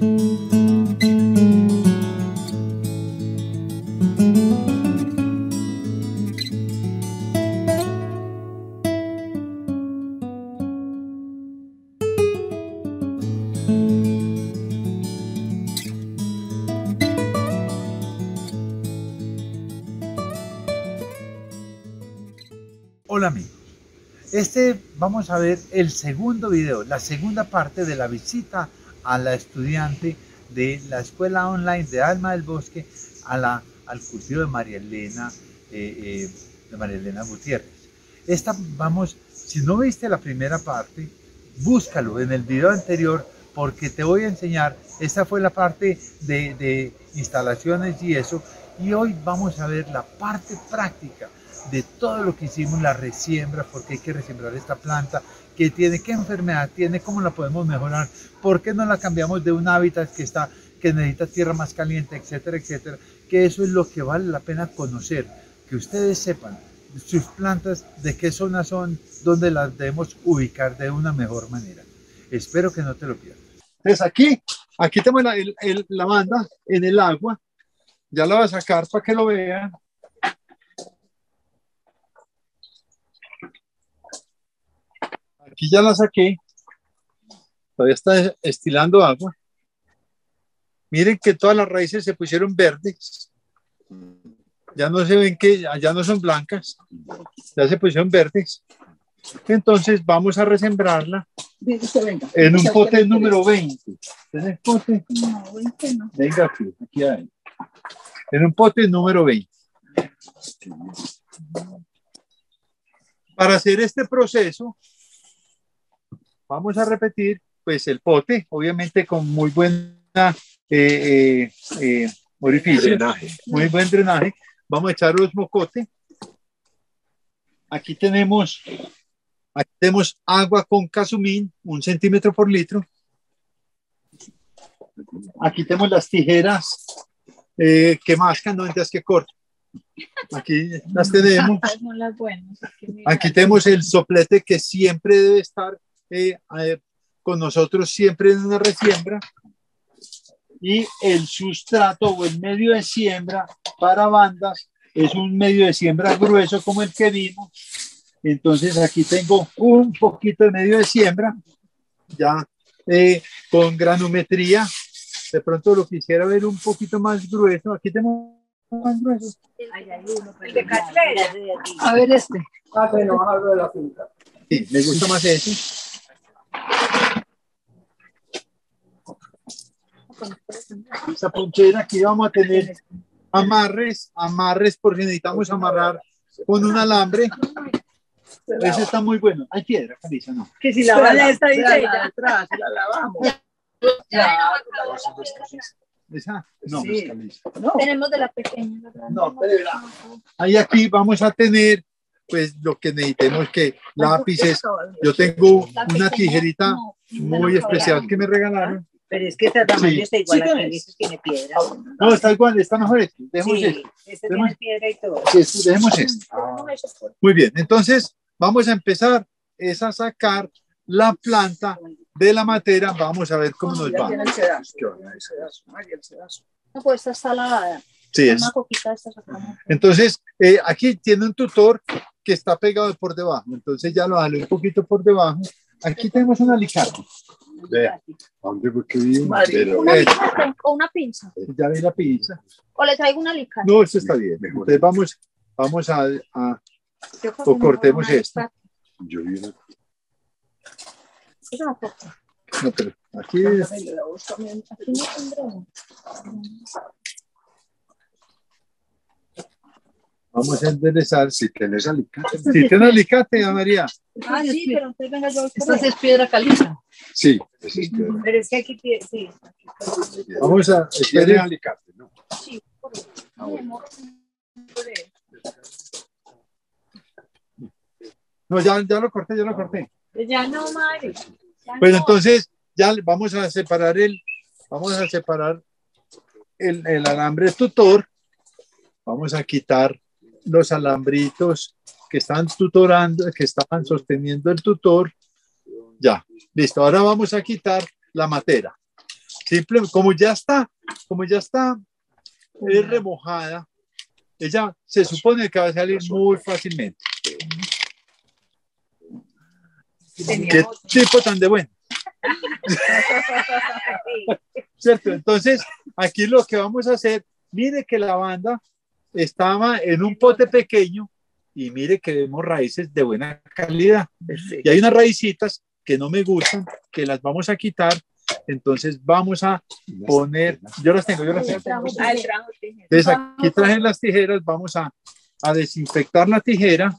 Hola amigos, este vamos a ver el segundo video, la segunda parte de la visita a la estudiante de la escuela online de Alma del Bosque a la, al cultivo de María Elena, eh, eh, de María Elena Gutiérrez. Esta vamos, si no viste la primera parte, búscalo en el video anterior porque te voy a enseñar, esta fue la parte de, de instalaciones y eso, y hoy vamos a ver la parte práctica de todo lo que hicimos, la resiembra, porque hay que resiembrar esta planta, que tiene, qué enfermedad tiene, cómo la podemos mejorar, por qué no la cambiamos de un hábitat que, está, que necesita tierra más caliente, etcétera, etcétera, que eso es lo que vale la pena conocer, que ustedes sepan sus plantas, de qué zona son, dónde las debemos ubicar de una mejor manera. Espero que no te lo pierdas. Entonces aquí, aquí tenemos la, el, el, la banda en el agua, ya la voy a sacar para que lo vean. Aquí ya la saqué. Todavía está estilando agua. Miren que todas las raíces se pusieron verdes. Ya no se ven que ya no son blancas. Ya se pusieron verdes. Entonces vamos a resembrarla en un pote número 20. ¿Tienes pote? No, 20 no. Venga aquí, aquí hay. En un pote número 20. Para hacer este proceso, vamos a repetir pues el pote, obviamente con muy buena eh, eh, eh, orificio, Drenaje. muy buen drenaje. Vamos a echar los mocote. Aquí tenemos, aquí tenemos agua con casumín, un centímetro por litro. Aquí tenemos las tijeras eh, que mascan, no mientras que cortan. Aquí las tenemos. Aquí tenemos el soplete que siempre debe estar eh, con nosotros, siempre en una resiembra. Y el sustrato o el medio de siembra para bandas es un medio de siembra grueso como el que vimos. Entonces aquí tengo un poquito de medio de siembra, ya eh, con granometría. De pronto lo quisiera ver un poquito más grueso. Aquí tenemos más grueso. El de Catlera. A ver este. Ah, bueno, hablo de la finca. Sí, me gusta más ese. Esta ponchera aquí vamos a tener amarres, amarres porque necesitamos amarrar con un alambre. Ese está muy bueno. Hay piedra, Carisa, no. Que si la vale esta dice atrás, la lavamos. ¿Esa? No, Sí. Carisa. Tenemos de la pequeña. la. No, pero Ahí aquí vamos a tener pues lo que necesitemos que lápices. Yo tengo una tijerita muy especial que me regalaron. Pero es que este tamaño Sí. está igual Sí, a este tiene piedra. No, está igual, está mejor este. Dejemos Sí, este. este Dejemos- tiene piedra y todo. Sí, este, dejemos este. Muy bien, entonces vamos a empezar es a sacar la planta de la matera. Vamos a ver cómo nos va. tiene el sedazo. No, pues esta está lavada. Sí, es. Una coquita esta. Entonces, eh, aquí tiene un tutor que está pegado por debajo. Entonces ya lo jalé un poquito por debajo. Aquí tenemos un alicate. Vea. ¿Dónde fue que vi? María. Pero- Una Eh. alicate o una pinza. Ya vi la pizza. O le traigo una alicate. No, esto está bien. Entonces vamos, vamos a, a- o cortemos mejor esto. Yo vi una- Eso no corta. no, pero aquí Aquí no tendremos. Vamos a enderezar. Si tenés alicate. Si tiene alicate, Ana María. Ah, sí, pero entonces venga yo. Esta sí es piedra caliza. Sí, esa es piedra. Pero es que aquí tiene, sí. Vamos a Tiene alicate, ¿no? Sí, por. Ah. No, ya, ya lo corté, ya lo corté. Ya no, madre. Ya Pues no. entonces ya vamos a separar el, vamos a separar el, el alambre tutor. Vamos a quitar los alambritos que están tutorando, que estaban sosteniendo el tutor. Ya, listo. Ahora vamos a quitar la matera. Simple, como ya está, como ya está eh, remojada, ella se supone que va a salir muy fácilmente. ¿Qué tipo tan de bueno? ¿Cierto? Entonces, aquí lo que vamos a hacer, mire que la banda estaba en un pote pequeño y mire que vemos raíces de buena calidad. Y hay unas raícitas que no me gustan, que las vamos a quitar. Entonces vamos a poner, yo las tengo, yo las tengo. Ah. Entonces aquí traje las tijeras, vamos a, a desinfectar la tijera.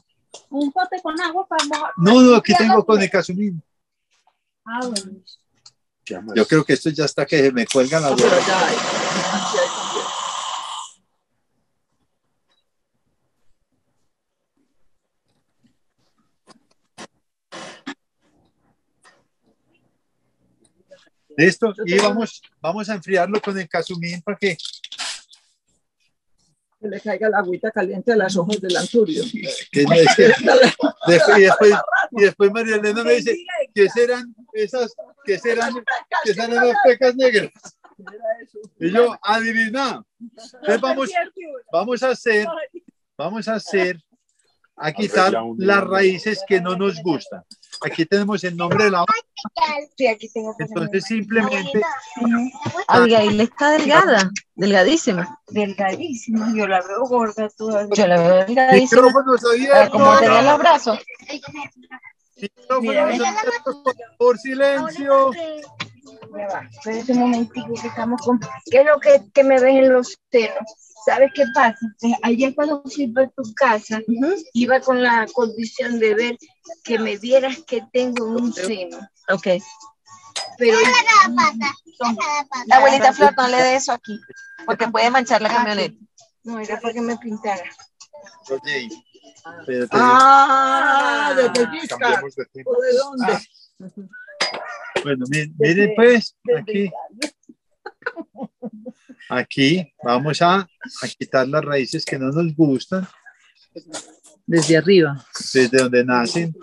Un pote con agua para mojar. No, no, aquí tengo con el casumín. Ah. Yo creo que esto ya está que se me cuelgan las Pero bolas. ya hay. Aquí hay también. Listo, y vamos, vamos a enfriarlo con el casumín para que Que le caiga la agüita caliente a las hojas del anturio. que- después, y, después, y después María Elena me dice, ¿qué serán esas, qué serán, qué serán las pecas negras? Y yo, adivina. Entonces vamos, vamos a hacer, vamos a hacer, a quitar las raíces que no nos gustan. Aquí tenemos el nombre de la hoja, Sí, aquí tengo que entonces simplemente Abigail está delgada, delgadísima. delgadísima. Yo la veo gorda todavía. Yo la veo delgadísima. Ah, Como tenía los brazos. micrófonos abiertos, por favor, silencio. Ya va, espérate un momentico que estamos con... ¿Qué es lo que, que me ves en los senos? ¿Sabes qué pasa? Ayer cuando fui a tu casa, iba con la condición de ver que me vieras que tengo un seno. Ok. Pero La abuelita Flor, no le dé eso aquí, porque puede manchar la camioneta. no era para que me pintara. Oye. Ah, de pellizca. ¿O de dónde? Bueno, mi- miren pues, aquí, aquí vamos a, a quitar las raíces que no nos gustan, Desde arriba. desde donde nacen.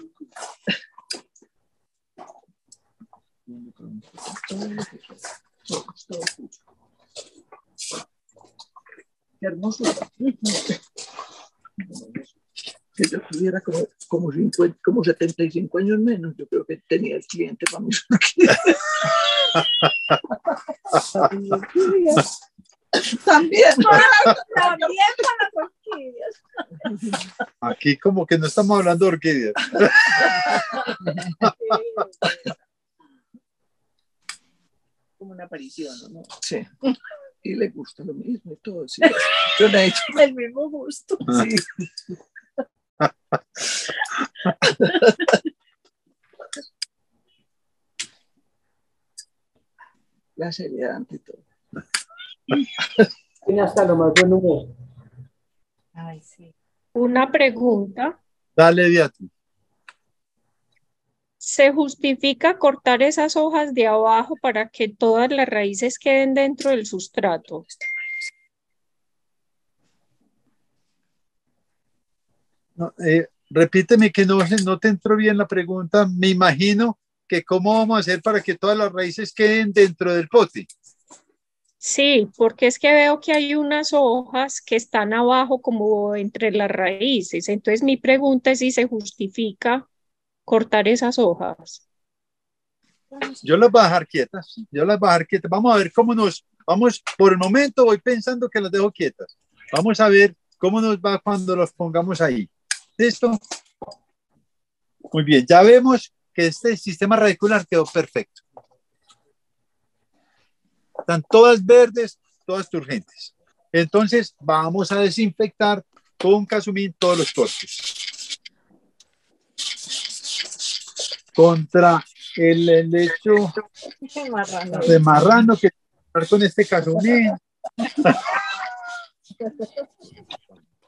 Qué hermoso. Que yo tuviera como, como, 50, como 75 años menos, yo creo que tenía el cliente para mis También. También para las orquídeas. Aquí como que no estamos hablando de orquídeas. Como una aparición, ¿no? Sí. Y le gusta lo mismo y todo. Sí. Yo le he hecho. El mismo gusto. Sí. La seriedad ante todo. Ay, sí. Una pregunta. Dale, Beatriz. ¿Se justifica cortar esas hojas de abajo para que todas las raíces queden dentro del sustrato? No, eh, repíteme que no, no te entró bien la pregunta. Me imagino que cómo vamos a hacer para que todas las raíces queden dentro del pote. Sí, porque es que veo que hay unas hojas que están abajo como entre las raíces. Entonces mi pregunta es si se justifica cortar esas hojas. Yo las voy a dejar quietas. Yo las voy a dejar quietas. Vamos a ver cómo nos, vamos, por el momento voy pensando que las dejo quietas. Vamos a ver cómo nos va cuando los pongamos ahí. ¿Listo? Muy bien, ya vemos que este sistema radicular quedó perfecto. Están todas verdes, todas turgentes. Entonces vamos a desinfectar con casumín todos los cortes. Contra el, el hecho de marrano que con este casumín.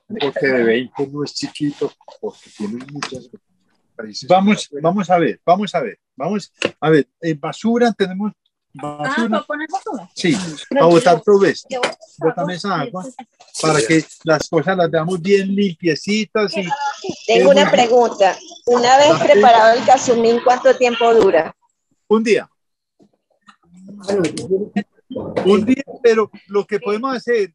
Porque de 20 no es chiquito, porque tiene muchas. Vamos, vamos a ver, vamos a ver, vamos a ver. Basura tenemos Ah, basura. ¿para poner basura? Sí, para botar todo esto. Bótame esa agua para que las cosas las veamos bien limpiecitas y Tengo una pregunta. Una vez preparado el casumín, ¿cuánto tiempo dura? un día. Un día, pero lo que podemos hacer,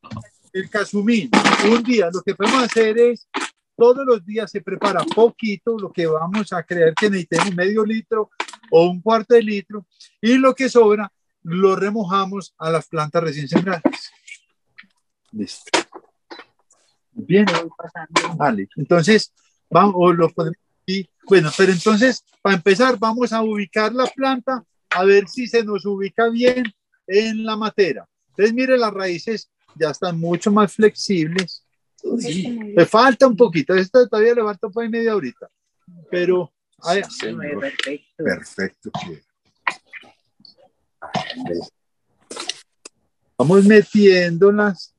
el casumín, un día, lo que podemos hacer es, todos los días se prepara poquito, lo que vamos a creer que necesitemos medio litro o un cuarto de litro, y lo que sobra lo remojamos a las plantas recién sembradas. Listo. Bien. Vale, entonces, vamos, o lo podemos y bueno, pero entonces, para empezar, vamos a ubicar la planta, a ver si se nos ubica bien en la matera. Entonces, mire, las raíces ya están mucho más flexibles. Le falta un poquito, esto todavía le falta por media horita, pero... ay, perfecto. Vamos metiéndolas.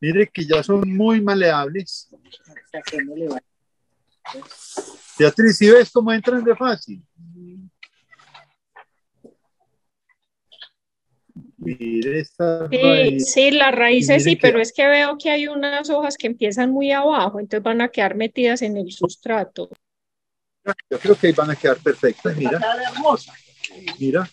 Mire que ya son muy maleables. Beatriz, ¿sí ves cómo entran de fácil? Mire esta Sí, raíz. sí, las raíces sí, que- pero es que veo que hay unas hojas que empiezan muy abajo, entonces van a quedar metidas en el sustrato. Yo creo que ahí van a quedar perfectas. Mira, hermosa, mira,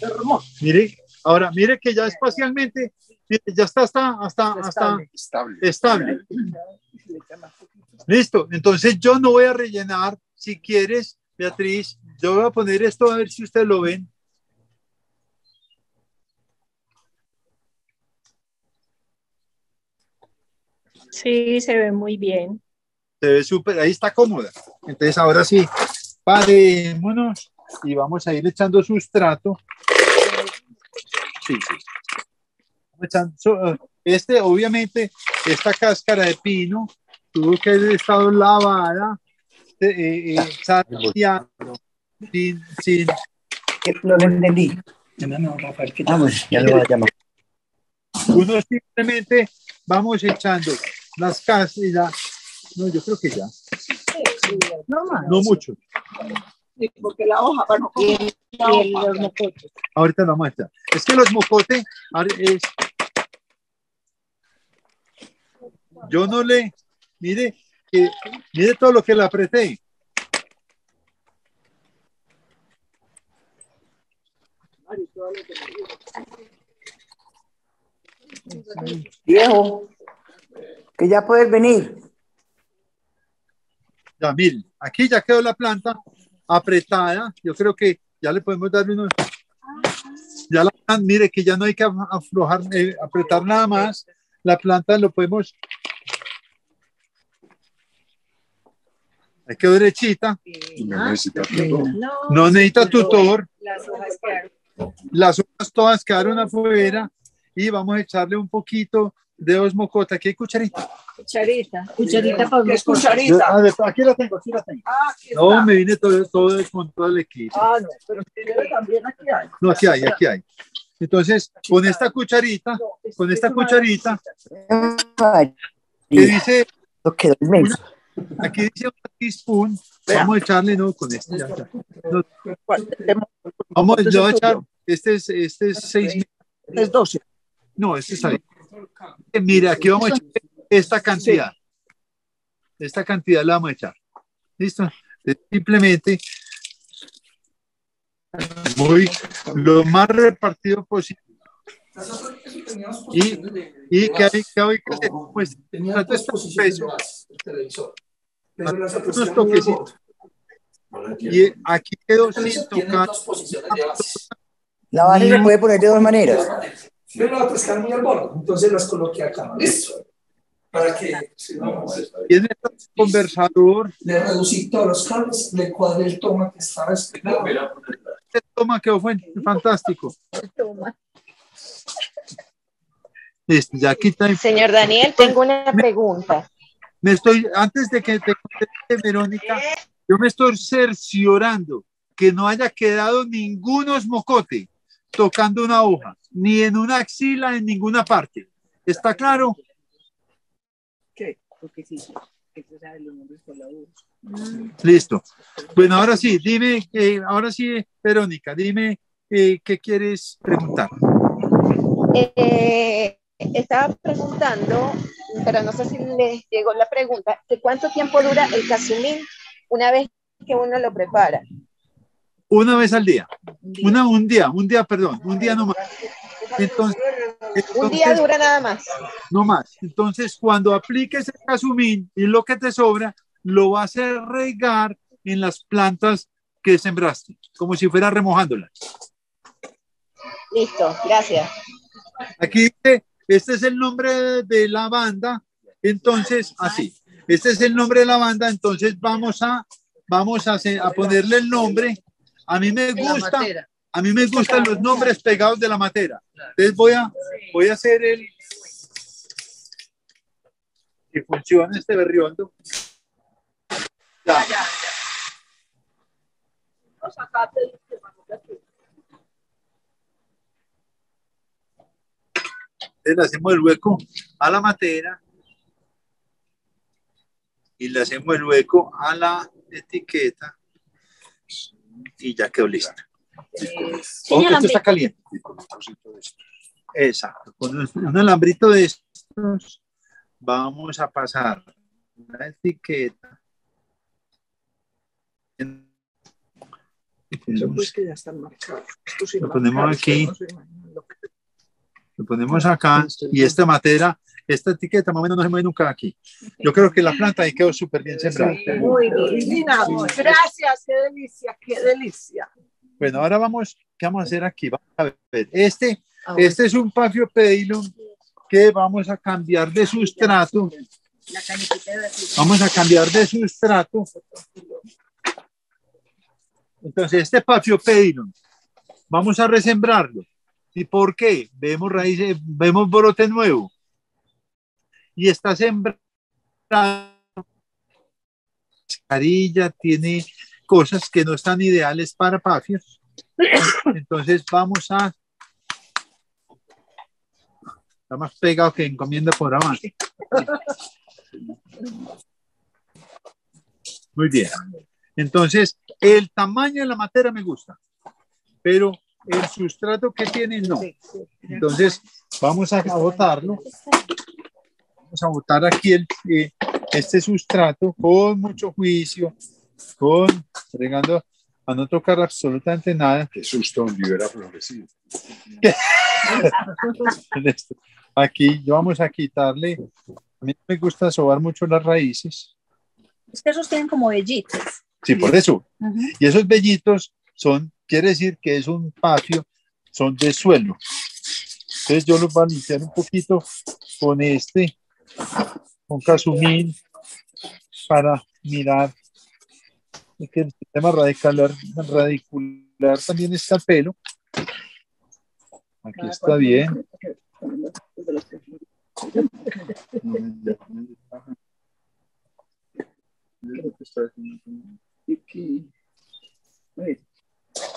hermosa. mire. Ahora, mire que ya espacialmente, mire, ya está hasta, hasta, hasta Estable. estable. Listo. Entonces yo no voy a rellenar. Si quieres, Beatriz, yo voy a poner esto a ver si ustedes lo ven. Sí, se ve muy bien. Se ve súper, ahí está cómoda. Entonces ahora sí, parémonos y vamos a ir echando sustrato. Sí, sí. Vamos echando- so- Este, obviamente, esta cáscara de pino tuvo que haber estado lavada, eh, eh, salteada, sin, sin, No lo entendí. Ah, bueno, ya lo voy a llamar. uno simplemente vamos echando las cápsulas. No, yo creo que ya. No más. No mucho. Sí, porque la hoja para no Y y los mocotes. Ahorita lo muestra. Es que los mocotes es. Yo no le. Mire, que, mire todo lo que le apreté. Viejo, que ya puedes venir. Ya, miren, aquí ya quedó la planta apretada. Yo creo que ya le podemos dar unos. Ya la, mire que ya no hay que af- aflojar, eh, apretar nada más. La planta lo podemos. Ahí quedó derechita. No necesita todo. No necesita tutor. Las hojas quedaron. Las hojas todas quedaron afuera y vamos a echarle un poquito de osmocota. Aquí hay cucharita. Cucharita. Cucharita para ¿Qué es Yo- cucharita? ah, de- aquí la tengo, aquí la tengo. Ah, aquí No, está. me vine todo, todo con todo el equipo. Ah, no, pero también aquí hay. No, aquí hay, aquí hay. Entonces, con esta cucharita, No, es- con es esta una cucharita, que dice, inmenso. aquí dice un teaspoon, vamos a echarle, no, con este ya está. No, vamos, ¿Cuánto es yo voy a echar, este es, este es seis mil, Es 12. no, este es ahí. Mira, aquí vamos a echar esta cantidad. Esta cantidad la vamos a echar. ¿Listo? Simplemente muy lo más repartido posible. Y, y que hay que, hay que hacer pues tanto peso, unos toquecitos. Y aquí quedó sin tocar. La base se puede poner de dos maneras. Yo no voy a pescar muy al borde, entonces las coloqué acá. Listo. Para que, si no, Tiene este conversador. le reducí todos los cables, le cuadré el toma que estaba explicado. Este toma quedó fue fantástico. Este, ya aquí está. Señor Daniel, tengo una pregunta. Me estoy, antes de que te conteste, Verónica, yo me estoy cerciorando que no haya quedado ningún osmocote tocando una hoja, ni en una axila, en ninguna parte. ¿Está claro? ¿Qué? Porque sí, eso sabe los nombres por la voz. Listo. Bueno, ahora sí, dime, eh, ahora sí, Verónica, dime eh, qué quieres preguntar. Eh, estaba preguntando, pero no sé si les llegó la pregunta, ¿de cuánto tiempo dura el casumín una vez que uno lo prepara? Una vez al día. Una, un día, un día, perdón, un día nomás. Entonces, Un día entonces, dura nada más. no más. Entonces, cuando apliques el casumín y lo que te sobra, lo vas a regar en las plantas que sembraste, como si fuera remojándolas. Listo, gracias. Aquí dice, este es el nombre de la banda, entonces, así, este es el nombre de la banda, entonces vamos a, vamos a, a ponerle el nombre. A mí me gusta, a mí me gustan los nombres pegados de la matera. Entonces voy a, voy a hacer el, que funcione este berriondo. Ya. Entonces le hacemos el hueco a la matera y le hacemos el hueco a la etiqueta y ya quedó lista. Ojo que esto está caliente. Exacto. Con un, alambrito de estos vamos a pasar la etiqueta. Eso pues que ya están marcados. Esto sí Lo ponemos aquí. imaginan lo ponemos acá y esta matera, esta etiqueta más o menos no se mueve nunca aquí. Yo creo que la planta ahí quedó súper bien sembrada. Muy bien. Lina, gracias, qué delicia, qué delicia. Bueno, ahora vamos, ¿qué vamos a hacer aquí? Vamos a ver. Este, Ah, bueno. este es un Paphiopedilum que vamos a cambiar de sustrato. Vamos a cambiar de sustrato. Entonces, este Paphiopedilum, vamos a resembrarlo. ¿Y por qué? Vemos raíces, vemos brote nuevo. Y está sembrado. Mascarilla, tiene cosas que no están ideales para pafios. Entonces vamos a. Está más pegado que encomienda por avance. Muy bien. Entonces, el tamaño de la materia me gusta, pero el sustrato que tiene no. Entonces, vamos a botarlo. Vamos a botar aquí el, eh, este sustrato con mucho juicio, con fregando a no tocar absolutamente nada. Qué susto, libera florecido. Esto. Aquí yo vamos a quitarle. A mí me gusta sobar mucho las raíces. Es que esos tienen como vellitos. Sí, por eso. Ujú. Y esos vellitos son, quiere decir que es un patio, son de suelo. Entonces yo los voy a limpiar un poquito con este, con casumín, para mirar que el sistema radicular, radicular también está el pelo. Aquí está bien.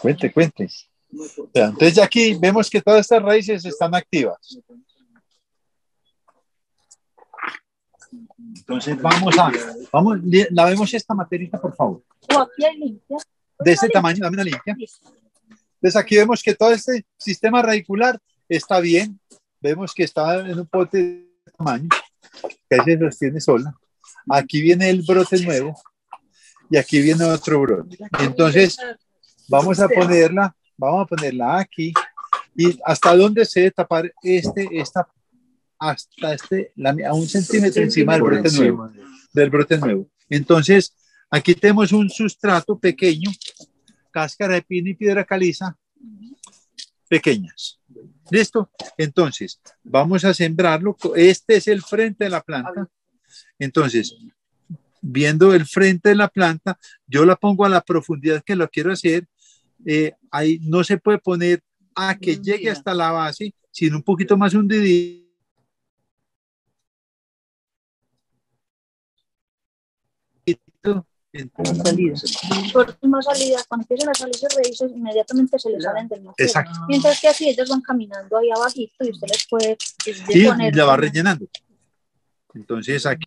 Cuente, cuente. Entonces ya aquí vemos que todas estas raíces están activas. Entonces vamos a, vamos, lavemos esta materita, por favor. O aquí hay limpia. De este tamaño, dame una limpia. Entonces aquí vemos que todo este sistema radicular está bien. Vemos que está en un pote de tamaño, que se sostiene sola. Aquí viene el brote nuevo y aquí viene otro brote. Entonces vamos a ponerla, vamos a ponerla aquí y hasta dónde se debe tapar este, esta, hasta este, la- a un centímetro encima del brote encima. nuevo, del brote nuevo. Entonces aquí tenemos un sustrato pequeño, cáscara de pino y piedra caliza pequeñas. ¿Listo? Entonces, vamos a sembrarlo. Este es el frente de la planta. Entonces, viendo el frente de la planta, yo la pongo a la profundidad que lo quiero hacer. Eh, ahí no se puede poner a que llegue hasta la base, sino un poquito más hundidito. Por más salida, cuando empiezan a salirse raíces, inmediatamente se les salen del maceta. Exacto. Mientras que así ellos van caminando ahí abajito y usted les puede y poner. la va rellenando. Entonces aquí,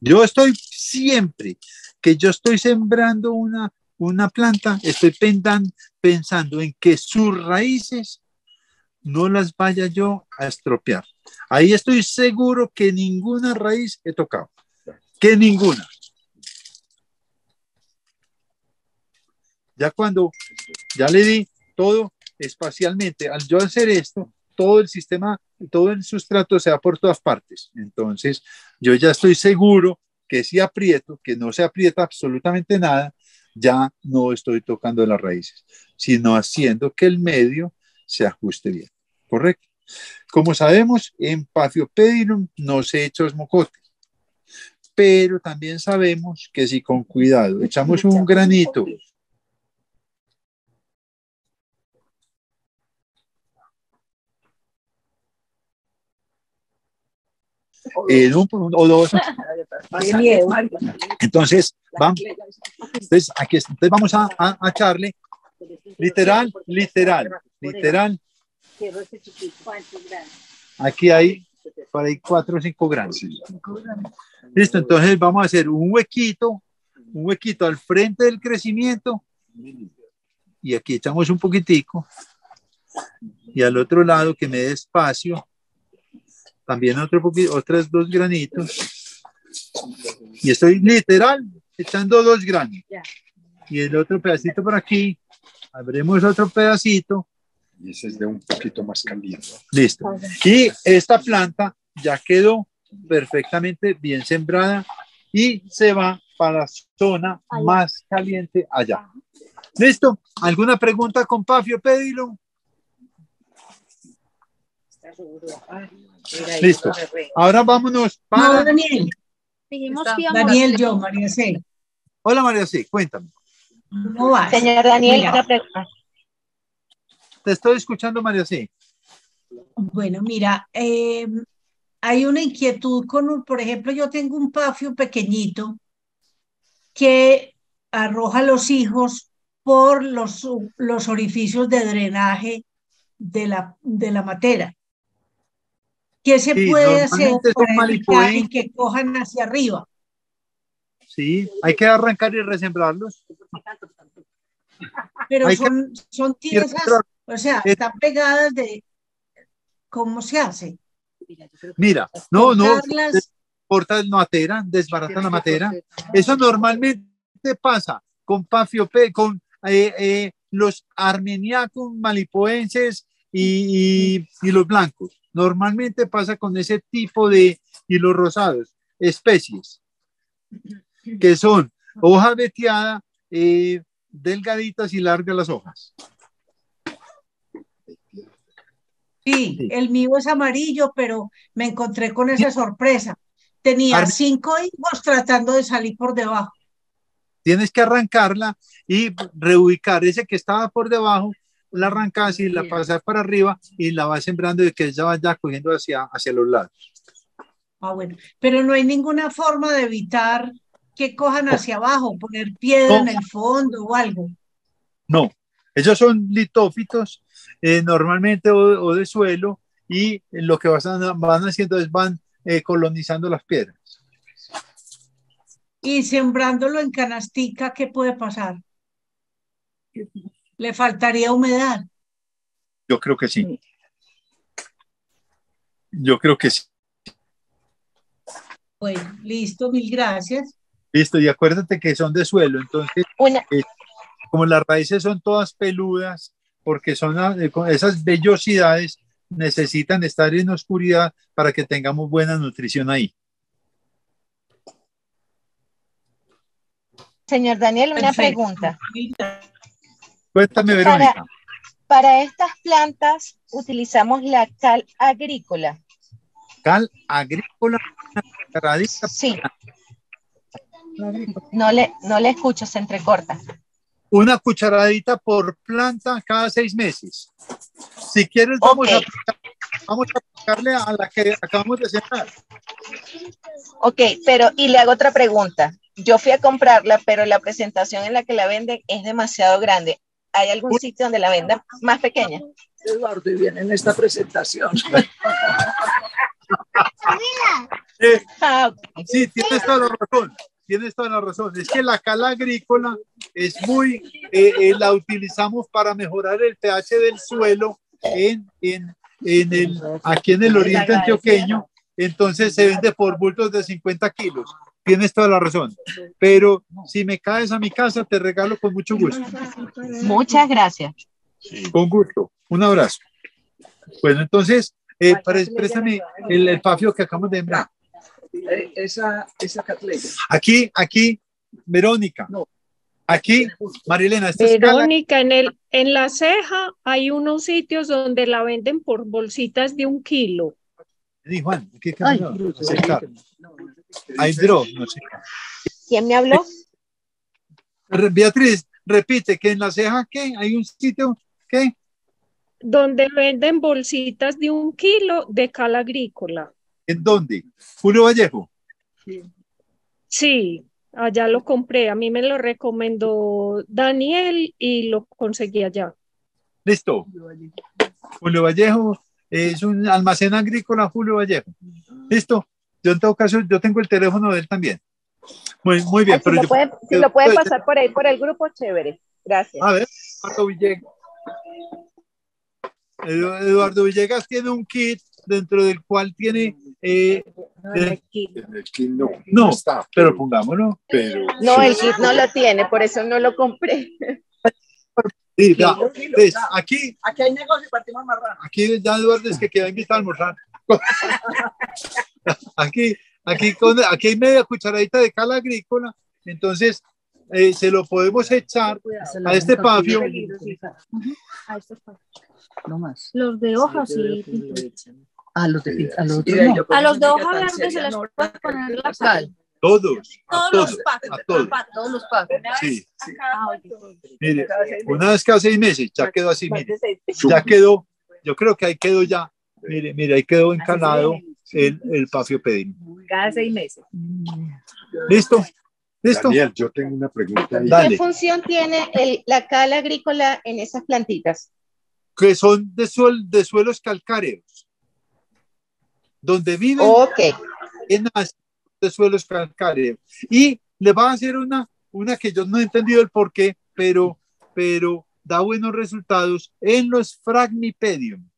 yo estoy siempre que yo estoy sembrando una, una planta, estoy pendan- pensando en que sus raíces no las vaya yo a estropear. Ahí estoy seguro que ninguna raíz he tocado, que ninguna. Ya cuando ya le di todo espacialmente, al yo hacer esto, todo el sistema, todo el sustrato se da por todas partes. Entonces, yo ya estoy seguro que si aprieto, que no se aprieta absolutamente nada, ya no estoy tocando las raíces, sino haciendo que el medio se ajuste bien. ¿Correcto? Como sabemos, en Paphiopedilum no se echa mocotes, pero también sabemos que si con cuidado echamos un granito en un o dos. Entonces, vamos, entonces, aquí, entonces vamos a, a, a echarle literal, literal, literal. Aquí hay por ahí 4 o 5 gramos. Listo, entonces vamos a hacer un huequito, un huequito al frente del crecimiento y aquí echamos un poquitico y al otro lado que me dé espacio también otro poquito, otros dos granitos y estoy literal echando dos granos y el otro pedacito por aquí abrimos otro pedacito Y ese es de un poquito más caliente. Listo. Y esta planta ya quedó perfectamente bien sembrada y se va para la zona más caliente allá. ¿Listo? ¿Alguna pregunta con Pafio Pedilo? Listo. Ahora vámonos para... No, Daniel. Daniel, yo, María C. Hola María C, cuéntame. ¿Cómo vas? Señor Daniel, Mira, una pregunta. Te estoy escuchando María C. Bueno, mira, eh, hay una inquietud con, un- por ejemplo, yo tengo un pafio pequeñito que arroja los hijos por los, los orificios de drenaje de la, de la matera. ¿Qué se Sí, puede hacer son para evitar malipoén. que cojan hacia arriba? Sí, hay que arrancar y resembrarlos. Pero Hay que- son, son tiesas, o sea, están pegadas de... ¿Cómo se hace? Mira, no, no, cortan la matera, desbaratan la matera. Eso normalmente pasa con Pafiope, con eh, eh, los armeniacos, malipoenses y, y- y los blancos. Normalmente pasa con ese tipo de, y los rosados, especies, que son hoja veteada, eh, delgaditas y largas las hojas. Sí, el mío es amarillo, pero me encontré con esa sorpresa. Tenía cinco higos tratando de salir por debajo. Tienes que arrancarla y reubicar ese que estaba por debajo, la arrancas y la pasas para arriba y la vas sembrando y que ella vaya cogiendo hacia, hacia los lados. Ah, bueno, pero no hay ninguna forma de evitar que cojan hacia abajo, poner piedra en el fondo o algo. No, ellos son litófitos, eh, normalmente o, o de suelo, y lo que van, van haciendo es van eh, colonizando las piedras. Y sembrándolo en canastica, ¿qué puede pasar? Le faltaría humedad. Yo creo que sí. Yo creo que sí. Bueno, listo, mil gracias. Listo, y acuérdate que son de suelo, entonces, eh, como las raíces son todas peludas, porque son ah, eh, con esas vellosidades, necesitan estar en oscuridad para que tengamos buena nutrición ahí. Señor Daniel, una Perfecto. pregunta. Cuéntame, Verónica. Para, para estas plantas utilizamos la cal agrícola. Cal agrícola, cucharadita. Sí. No le, no le escucho, se entrecorta. una cucharadita por planta cada seis meses. Si quieres, vamos, a, aplicar- vamos a aplicarle a la que acabamos de sembrar. Ok, pero y le hago otra pregunta. Yo fui a comprarla, pero la presentación en la que la venden es demasiado grande. ¿Hay algún sitio donde la vendan más pequeña? Eduardo, y viene en esta presentación. Eh, sí, tienes toda la razón. Tienes toda la razón. Es que la cal agrícola es muy, eh, eh, la utilizamos para mejorar el pH del suelo en, en, en el, aquí en el oriente antioqueño. Entonces se vende por bultos de 50 kilos. Tienes toda la razón. Pero si me caes a mi casa, te regalo con mucho gusto. Muchas gracias. Con gusto. Un abrazo. Bueno, entonces, eh, pre- préstame el, el pafio que acabamos de enviar. Eh, Esa, esa catleta. Aquí, aquí, Verónica. Aquí, Marilena, esta Verónica, en, el, en la ceja hay unos sitios donde la venden por bolsitas de un kilo. Di, Juan, ¿qué qué pasó? No sé. ¿Quién me habló? Beatriz, repite que en la ceja, ¿qué? Hay un sitio, ¿qué? Donde venden bolsitas de un kilo de cal agrícola. ¿En dónde? Julio Vallejo. Sí, allá lo compré. A mí me lo recomendó Daniel y lo conseguí allá. Listo. Julio Vallejo es un almacén agrícola, Julio Vallejo. Listo. Yo en todo caso, yo tengo el teléfono de él también. Muy, muy bien, si pero lo yo- pueden, si yo- lo pueden yo- pasar por ahí, por el grupo, chévere. Gracias. A ver, Eduardo Villegas. Edu- Eduardo Villegas tiene un kit dentro del cual tiene. eh, de- En el kit no, no, está, pero pongámoslo. pero No, el kit no lo tiene, por eso no lo compré. Sí, entonces, aquí, Aquí hay negocio y partimos marrano. aquí ya Eduardo es que queda invitado a almorzar. aquí, aquí, con, aquí hay media cucharadita de cal agrícola, entonces eh, se lo podemos echar a este pafio. No más. Los de hojas y A los de a los otros no. no. A los de hoja verde se les puede poner la sal. Todos, a Todos todos, a todos. Los. Sí, mire, una vez cada seis meses, ya quedó así, mire, ya quedó, yo creo que ahí quedó ya, mire, mire, ahí quedó encalado el, el pafio pedín. Cada seis meses. ¿Listo? ¿Listo? Daniel, yo tengo una pregunta ahí. Dale. ¿Qué función tiene el- la cal agrícola en esas plantitas? que son de, suel- de suelos calcáreos, donde viven Ok. en las- de suelos calcáreos. Y le va a hacer una, una que yo no he entendido el por qué, pero, pero da buenos resultados en los fragmipedium,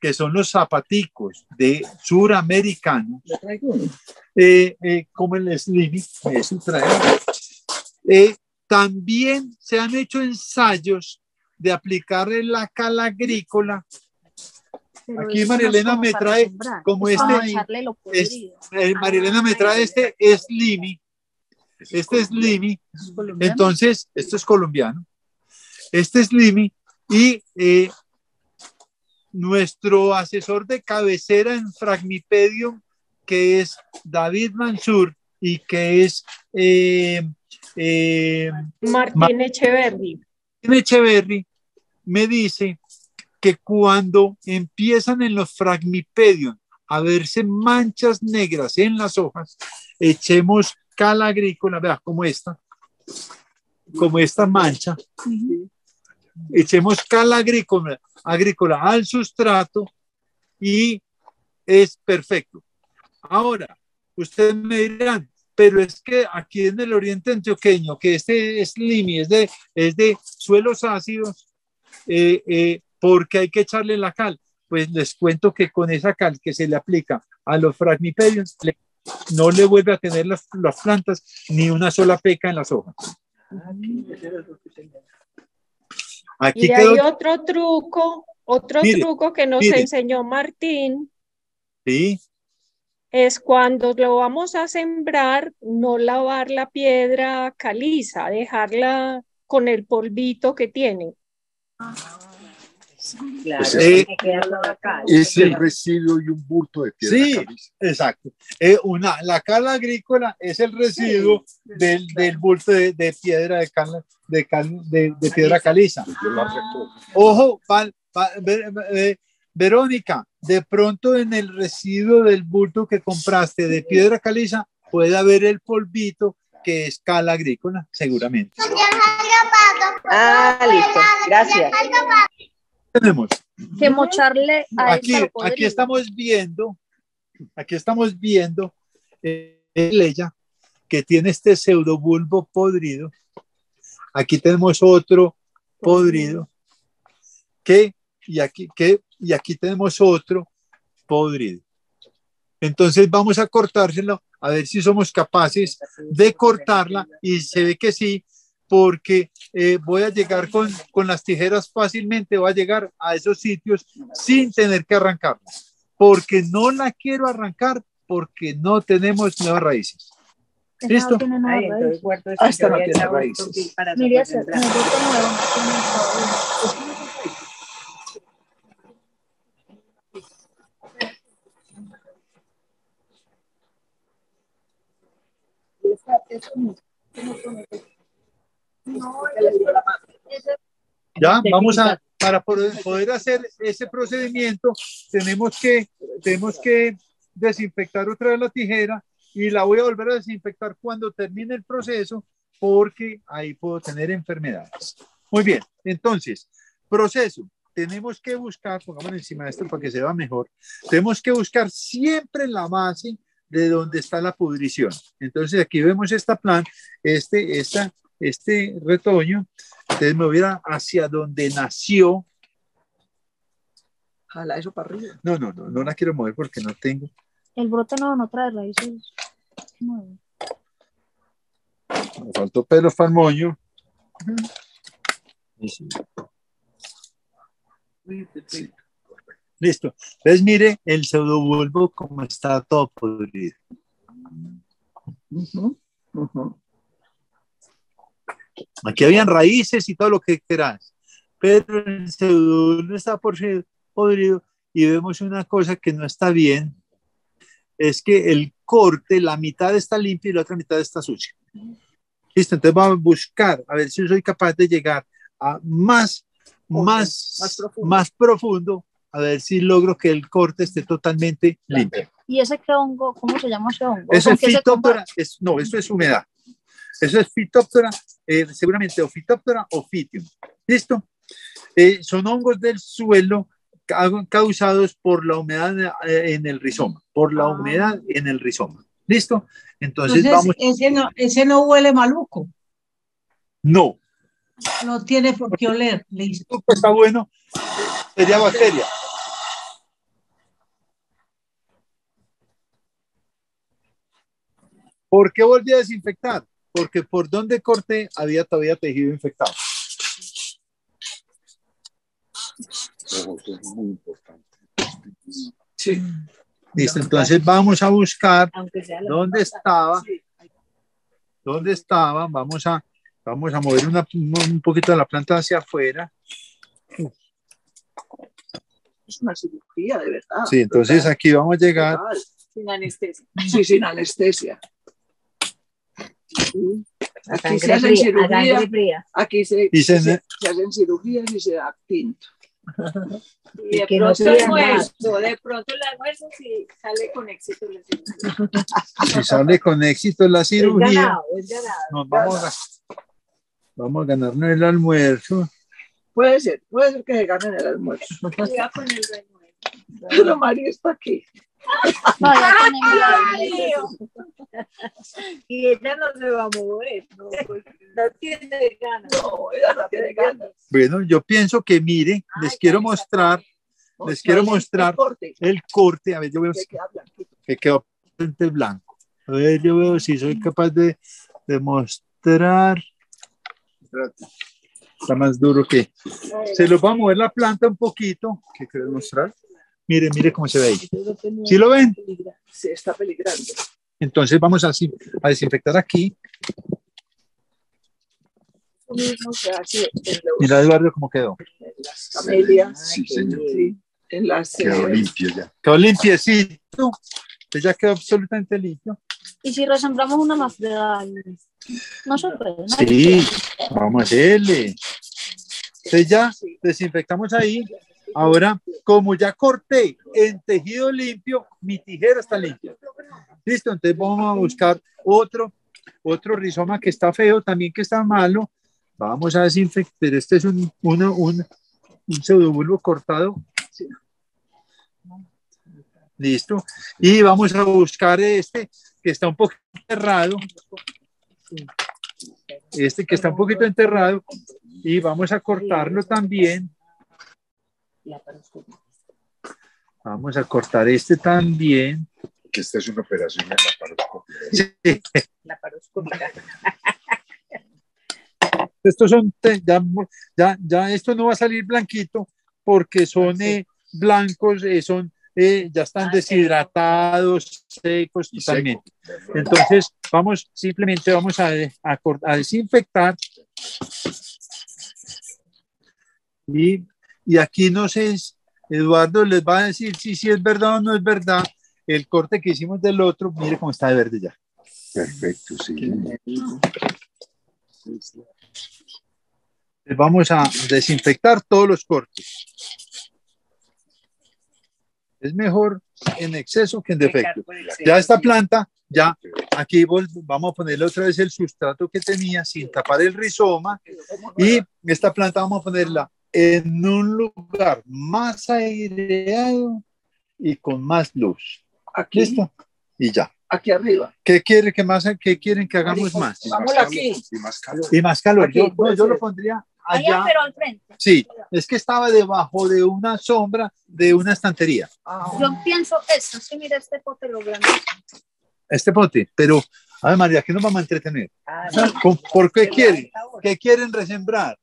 que son los zapaticos de suramericanos, eh, eh, como el Slimmy, eso trae. Eh, también se han hecho ensayos de aplicarle la cal agrícola. Aquí Marilena me trae como este, es- eh, Marilena me trae este Slimmy, este Slimmy, entonces, esto es colombiano, este Slimmy y eh, nuestro asesor de cabecera en Fragmipedium, que es David Mansur y que es eh, eh, Martín Echeverry. Martín Echeverry, me dice que cuando empiezan en los Fragmipedium a verse manchas negras en las hojas, echemos cal agrícola, vea, como esta, como esta mancha, echemos cal agrícola, agrícola al sustrato y es perfecto. Ahora, ustedes me dirán, pero es que aquí en el oriente antioqueño, que este es limi, es de, es de suelos ácidos, eh, eh, porque hay que echarle la cal. Pues les cuento que con esa cal que se le aplica a los fragmipediums, le- no le vuelve a tener las, las plantas ni una sola peca en las hojas. Aquí Y quedó, hay otro truco, otro Mire, truco que nos mire. enseñó Martín, sí, es cuando lo vamos a sembrar, no lavar la piedra caliza, dejarla con el polvito que tiene. Pues Eh, es sí. el residuo y un bulto de piedra Sí, caliza. exacto. Eh, una, la cal agrícola es el residuo del, del bulto de, de piedra de, cal, de, cal- de- de piedra caliza. Recojo. Ojo, Val- Va- Ve- eh, Verónica, de pronto en el residuo del bulto que compraste de piedra caliza puede haber el polvito que es cal agrícola, seguramente. Ah, listo. Gracias. Tenemos Que mocharle a aquí, aquí estamos viendo, aquí estamos viendo eh, Leia, que tiene este pseudobulbo podrido. Aquí tenemos otro podrido, que, y aquí, que, y aquí tenemos otro podrido. Entonces vamos a cortárselo a ver si somos capaces de cortarla y se ve que sí, porque eh, voy a llegar con, con las tijeras fácilmente, voy a llegar a esos sitios sin tener que arrancarla, porque no la quiero arrancar porque no tenemos nuevas raíces. ¿Listo? Ah, no tiene ya raíces. autopil para Mire, no se- me sembrar. gusta nuevo, no tiene todo. Ya, vamos a, para poder, hacer ese procedimiento, tenemos que, tenemos que desinfectar otra vez la tijera y la voy a volver a desinfectar cuando termine el proceso porque ahí puedo tener enfermedades. Muy bien, entonces, proceso. Tenemos que buscar, pongamos encima de esto para que se vea mejor, tenemos que buscar siempre la base de donde está la pudrición. Entonces aquí vemos esta plan, este, esta, este retoño, entonces me voy a ir hacia donde nació. Jala eso para arriba. No, no, no, no la quiero mover porque no tengo. El brote no, no trae raíces. Me faltó pelos para el moño. Sí. Listo. Entonces mire el pseudobulbo como está todo podrido. Ujú, ujú. Aquí habían raíces y todo lo que quieras, pero el pseudobulbo está por ser podrido y vemos una cosa que no está bien, es que el corte, la mitad está limpia y la otra mitad está sucia. Listo, entonces vamos a buscar a ver si soy capaz de llegar a más, más, más profundo. más profundo, a ver si logro que el corte esté totalmente limpio. ¿Y ese qué hongo? ¿Cómo se llama ese hongo? Eso ¿Con es es, no, eso es humedad. Eso es fitóptora, eh, seguramente o fitóptora o fitium. ¿Listo? Eh, son hongos del suelo ca- causados por la humedad eh, en el rizoma, por la humedad en el rizoma. ¿Listo? Entonces, Entonces, vamos, ese, no, ese no huele maluco, no, no tiene por qué oler. Listo. está bueno, sería bacteria. ¿Por qué volví a desinfectar? Porque por donde corté había todavía tejido infectado. Es muy importante. Sí. Listo, entonces vamos a buscar dónde estaba, dónde estaba, vamos a, vamos a mover una- un poquito de la planta hacia afuera. Es una cirugía, de verdad. Sí, entonces aquí vamos a llegar, Total. sin anestesia. Sí, sin anestesia. Aquí se hacen cirugías. Aquí se, Y se- se, se hacen cirugías y se da tinto. Y de que no pronto sea el almuerzo, de pronto el almuerzo si sale con éxito la cirugía. si sale con éxito la Es cirugía, ganado, es ganado. nos vamos a, vamos a ganarnos el almuerzo. Puede ser, puede ser que se ganen el almuerzo. Cuidado con el renuevo. Pero María está aquí. No, ya. Y ella no se va a mover, no, no tiene ganas. No, ella no tiene ganas. Bueno, yo pienso que mire, les quiero mostrar, les quiero mostrar El corte, el corte, a ver, yo veo que quedó bastante blanco. A ver, yo veo si soy capaz de, de mostrar. Está más duro que. Se los va a mover la planta un poquito. ¿Qué quieres mostrar? Mire, mire cómo se ve ahí. ¿Sí lo ven? Se está peligrando. Entonces vamos a, a desinfectar aquí. Mira, Eduardo, cómo quedó. en las camelias. Sí, señor. En las. Quedó eh, limpio ya. Quedó limpiecito. Ya quedó absolutamente limpio. Y si resembramos una más de no se puede. Sí, vamos a hacerle. Entonces ya desinfectamos ahí. Ahora, como ya corté en tejido limpio, mi tijera está limpia. Listo, entonces vamos a buscar otro, otro rizoma que está feo, también que está malo. Vamos a desinfectar. Este es un, un, un pseudobulbo cortado. Listo. Y vamos a buscar este que está un poquito enterrado. Este que está un poquito enterrado. Y vamos a cortarlo también. Vamos a cortar este también. Que esta es una operación en la paroscopia. Sí. La paroscópica. Estos son, ya, ya, ya esto no va a salir blanquito porque son eh, blancos, eh, son, eh, ya están deshidratados, secos totalmente. Entonces, vamos, simplemente vamos a, a a desinfectar. Y, y aquí no sé, Eduardo les va a decir si, si es verdad o no es verdad. El corte que hicimos del otro, mire cómo está de verde ya. Perfecto, sí. Vamos a desinfectar todos los cortes. Es mejor en exceso que en defecto. Ya esta planta, ya aquí vamos a ponerle otra vez el sustrato que tenía sin tapar el rizoma y esta planta vamos a ponerla en un lugar más aireado y con más luz. Aquí, ¿Listo? Y ya. aquí arriba. ¿Qué, quiere que más, qué quieren que hagamos más? Vamos aquí. Y más calor. Y más calor. Aquí, Yo, no, puede yo lo pondría Allá, allá. pero al frente. Sí, es que estaba debajo de una sombra de una estantería. Yo pienso eso, sí, mira este pote lo grande. Este pote, pero, a ver, María, ¿qué nos vamos a entretener? Ah, ¿Con- ¿Por qué quieren? ¿Qué quieren resembrar?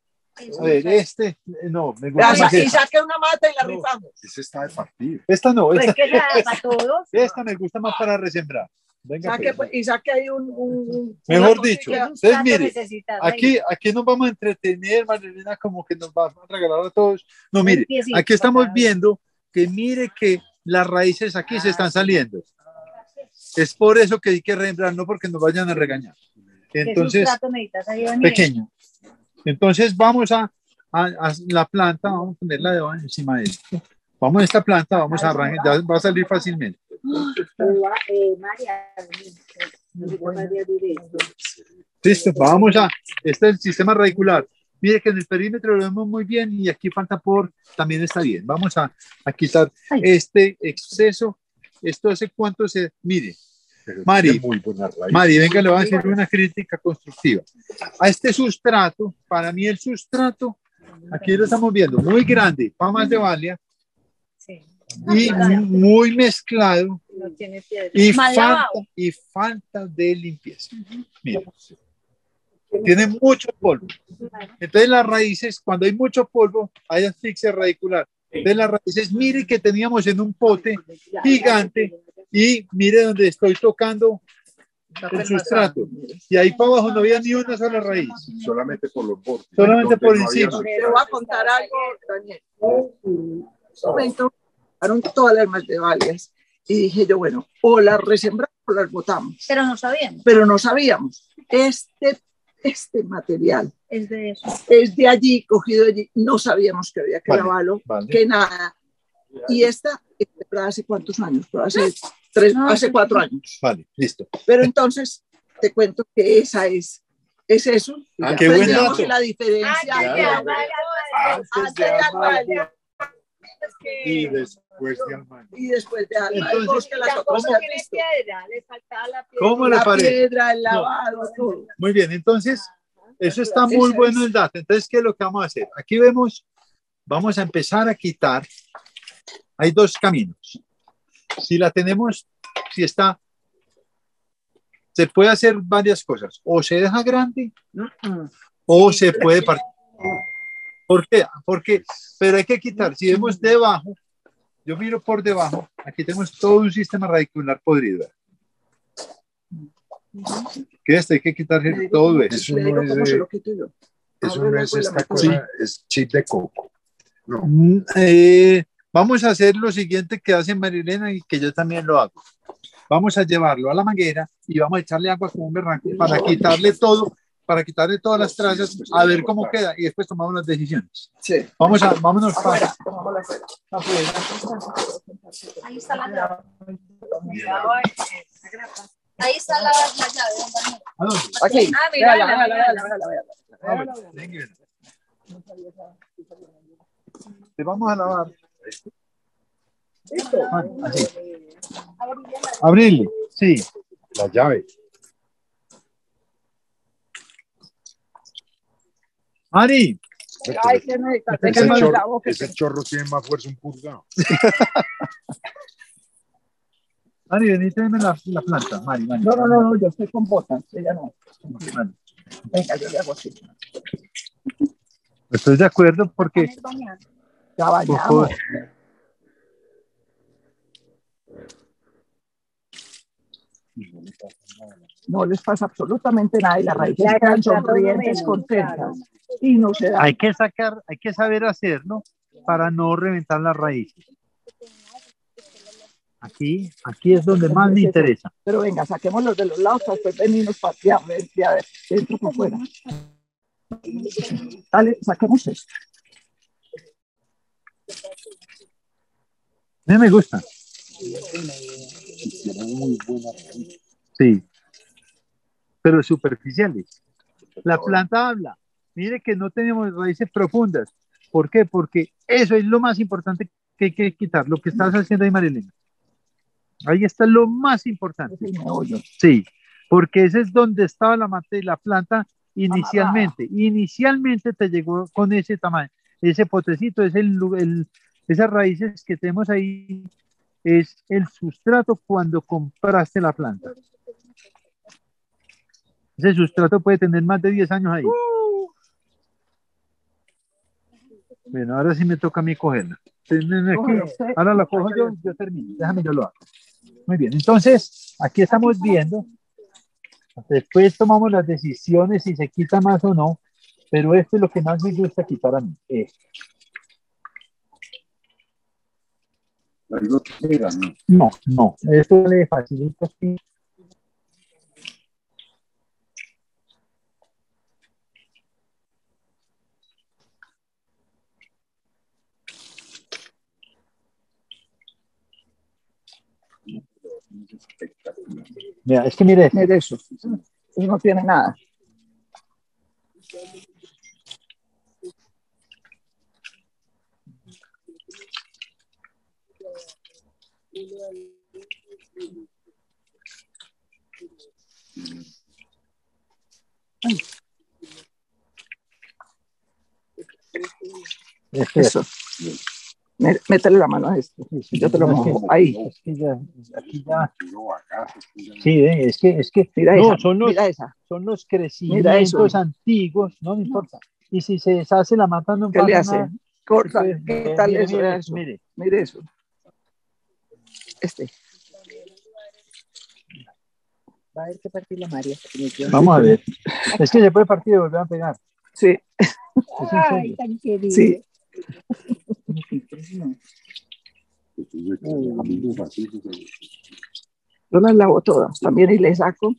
A ver, este, eh, no, me gusta más y saque una mata y la rifamos. Ese está de partido. Esta no, Pues esta, que la para todos. esta me gusta más para resembrar. Venga, Saque, pues. pues, y saque ahí un. un- Mejor dicho, cosilla. entonces mire, aquí, aquí nos vamos a entretener, Marilena, como que nos va a regalar a todos. No, mire, aquí estamos viendo que mire que las raíces aquí se están saliendo. Es por eso que hay que resembrar, no porque nos vayan a regañar. Entonces, pequeño. Entonces vamos a, a- a la planta, vamos a ponerla de encima de esto. Vamos a esta planta, vamos a arrancar, ya va a salir fácilmente. Eh. Listo, vamos a, este es el sistema radicular. Mire que en el perímetro lo vemos muy bien y aquí falta por, también está bien. Vamos a, a quitar este exceso. Esto hace cuánto se, mire, Mari, tiene muy buena raíz. Mari, venga, le voy a hacer una crítica constructiva. A este sustrato, para mí el sustrato, aquí lo estamos viendo, muy grande, para más de valia, y muy mezclado, y falta, y falta de limpieza. Mira, tiene mucho polvo. Entonces las raíces, cuando hay mucho polvo, hay asfixia radicular. Entonces las raíces, mire que teníamos en un pote gigante y mire donde estoy tocando el sustrato. Y ahí para abajo no había ni una sola raíz. Solamente por los bordes. Solamente por no encima. Te voy a contar algo, Daniel. Un momento, fueron todas las más de valias. Y dije yo, bueno, o las resembramos o las botamos. Pero no sabíamos. Pero no sabíamos. Este, este material Es de eso. es de allí, cogido allí. No sabíamos que había que Vale, vale. que nada. Y esta, era hace cuántos años, Pero hace tres, No, hace cuatro años. Vale, listo. Pero entonces te cuento que esa es, es eso. Ah, ya qué buen dato. que la diferencia. Y después de Almagro. y después de Alma del Entonces, tiene visto. piedra, le faltaba la piedra. ¿Cómo le La parece? piedra, el lavado, todo. Muy bien, entonces, eso está muy bueno es. el dato. Entonces, ¿qué es lo que vamos a hacer? Aquí vemos, vamos a empezar a quitar. Hay dos caminos. Si la tenemos, si está, se puede hacer varias cosas. O se deja grande o se puede partir. ¿Por qué? Porque, pero hay que quitar. Si vemos debajo, yo miro por debajo, aquí tenemos todo un sistema radicular podrido. Que este hay que quitar todo eso. Eso no es. Eso no es esta cosa, es chip de coco. No. Mm, eh, vamos a hacer lo siguiente que hace Marilena y que yo también lo hago. Vamos a llevarlo a la manguera y vamos a echarle agua como un berraco para quitarle todo, para quitarle todas las trazas, a ver cómo queda y después tomamos las decisiones. Sí. Vamos a, vámonos para. Pongámosla afuera. Ahí está la llave. Ahí está la, la llave. Aquí. Ah, mira, Véala, mira, véala, mira. véala. Ah. Te vamos a lavar. Ah, así. Abrirle, sí. La llave. Ari, Ay. Ese chorro, la boca. ese chorro tiene más fuerza un pulgado. Mari, vení, tráeme la, la planta. Mari, Mari. No, no, no, no, yo estoy con botas, ella no. Mari. Venga, yo le hago así. Estoy de acuerdo porque. Ya Por bañamos. favor. No les pasa absolutamente nada y las raíces cantidad sonrientes, contentas. Y no se da. Hay que sacar, hay que saber hacerlo para no reventar las raíces. Aquí, aquí es donde más me interesa. Pero venga, saquemos los de los lados para después venirnos para allá, a ver, dentro por fuera. Dale, saquemos esto. A mí me gusta. Sí. Pero superficiales. La planta habla. Mire que no tenemos raíces profundas. ¿Por qué? Porque eso es lo más importante que hay que quitar. Lo que estás haciendo ahí, Marilena. Ahí está lo más importante. Sí, porque ese es donde estaba la, mate- la planta inicialmente. Inicialmente te llegó con ese tamaño, ese potecito, es el, el- esas raíces que tenemos ahí, es el sustrato cuando compraste la planta. Ese sustrato puede tener más de 10 años ahí. Bueno, ahora sí me toca a mí cogerla. Ahora la cojo yo, yo termino. Déjame, yo lo hago. Muy bien, entonces aquí estamos viendo. Después tomamos las decisiones si se quita más o no, pero esto es lo que más me gusta quitar a mí. esto. Algo que era, ¿no? No, no, esto le facilita así. Mira, es que mire, Mire eso. No tiene nada. Eso. Mé- Métele la mano a esto. Yo te lo mojo. Ahí. es que ya, aquí ya. Sí, eh, es que, es que Mira no, esa, son los, mira esa. son los Mira crecimientos eso. antiguos, no me importa. Y si se deshace la mata, no ¿Qué pasa le hace? nada. Corta, Mire, quítale mire, eso, mire, eso. mire. Mire eso. Este. Va a haber que partir la María. Vamos a ver. Es que se puede partir y volver a pegar. Sí. Ay, tan querido. Sí. Yo las lavo todas también y le saco.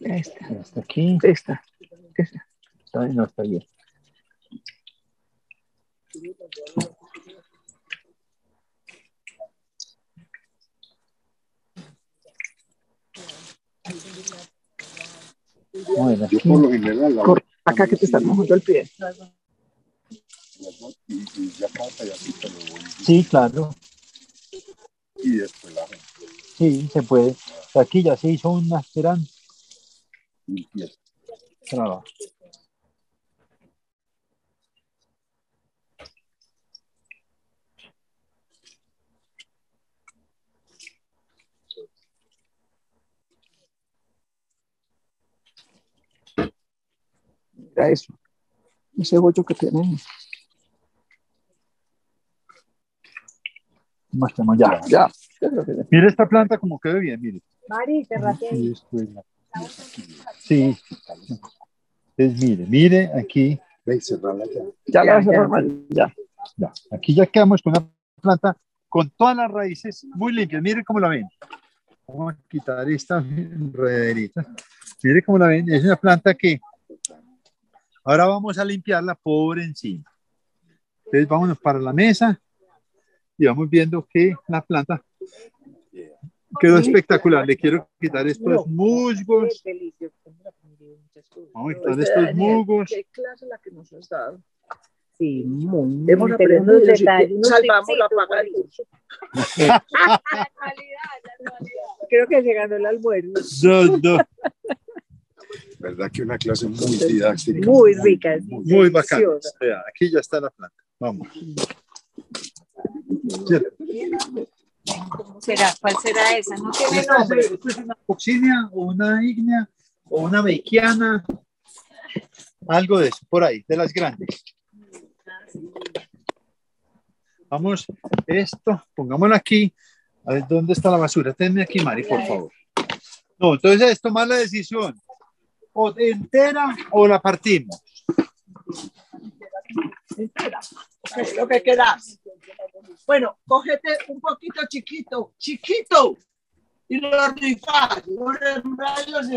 Esta, Hasta aquí. esta, esta. Está bien, no está bien. Bueno, Yo por lo general la Cor- acá que te estás mojando el pie. y, y ya cada pedacito lo voy sí, claro. y después la Sí, se puede. Aquí ya se hizo una gran limpieza. trabajo. Eso. Ese bollo que tiene. Más estamos ya. Ya. Mire esta planta como quedó bien, mire. Mari, es la- Sí. Entonces, mire, mire aquí. Ya. La ya. Ya. Ya, aquí ya quedamos con una planta con todas las raíces muy limpias. Mire cómo la ven. Vamos a quitar esta enrederita. Mire cómo la ven. Es una planta que ahora vamos a limpiarla por encima. Entonces vámonos para la mesa y vamos viendo que la planta quedó espectacular. Le quiero quitar estos musgos. Vamos a quitar estos musgos. ¿Qué clase la que nos has dado? Sí, muy Hemos aprendido detalles, salvamos la paga del bonitos. curso. Creo que llegando el almuerzo. No, no. Verdad que una clase muy didáctica. Muy rica. sí, Muy bacana. deliciosa. Vea, aquí ya está la planta. Vamos. Cierto. ¿Cómo será? ¿Cuál será esa? No tiene nombre. esta es una cocina o una ígnea o una beiquiana, algo de eso, por ahí, de las grandes. Vamos, esto, pongámoslo aquí. A ver, ¿dónde está la basura? Tenme aquí, Mari, por favor. No, entonces es tomar la decisión. O entera o la partimos. Entera. Ok, lo que quieras. Bueno, cógete un poquito chiquito, chiquito, y lo rifas, los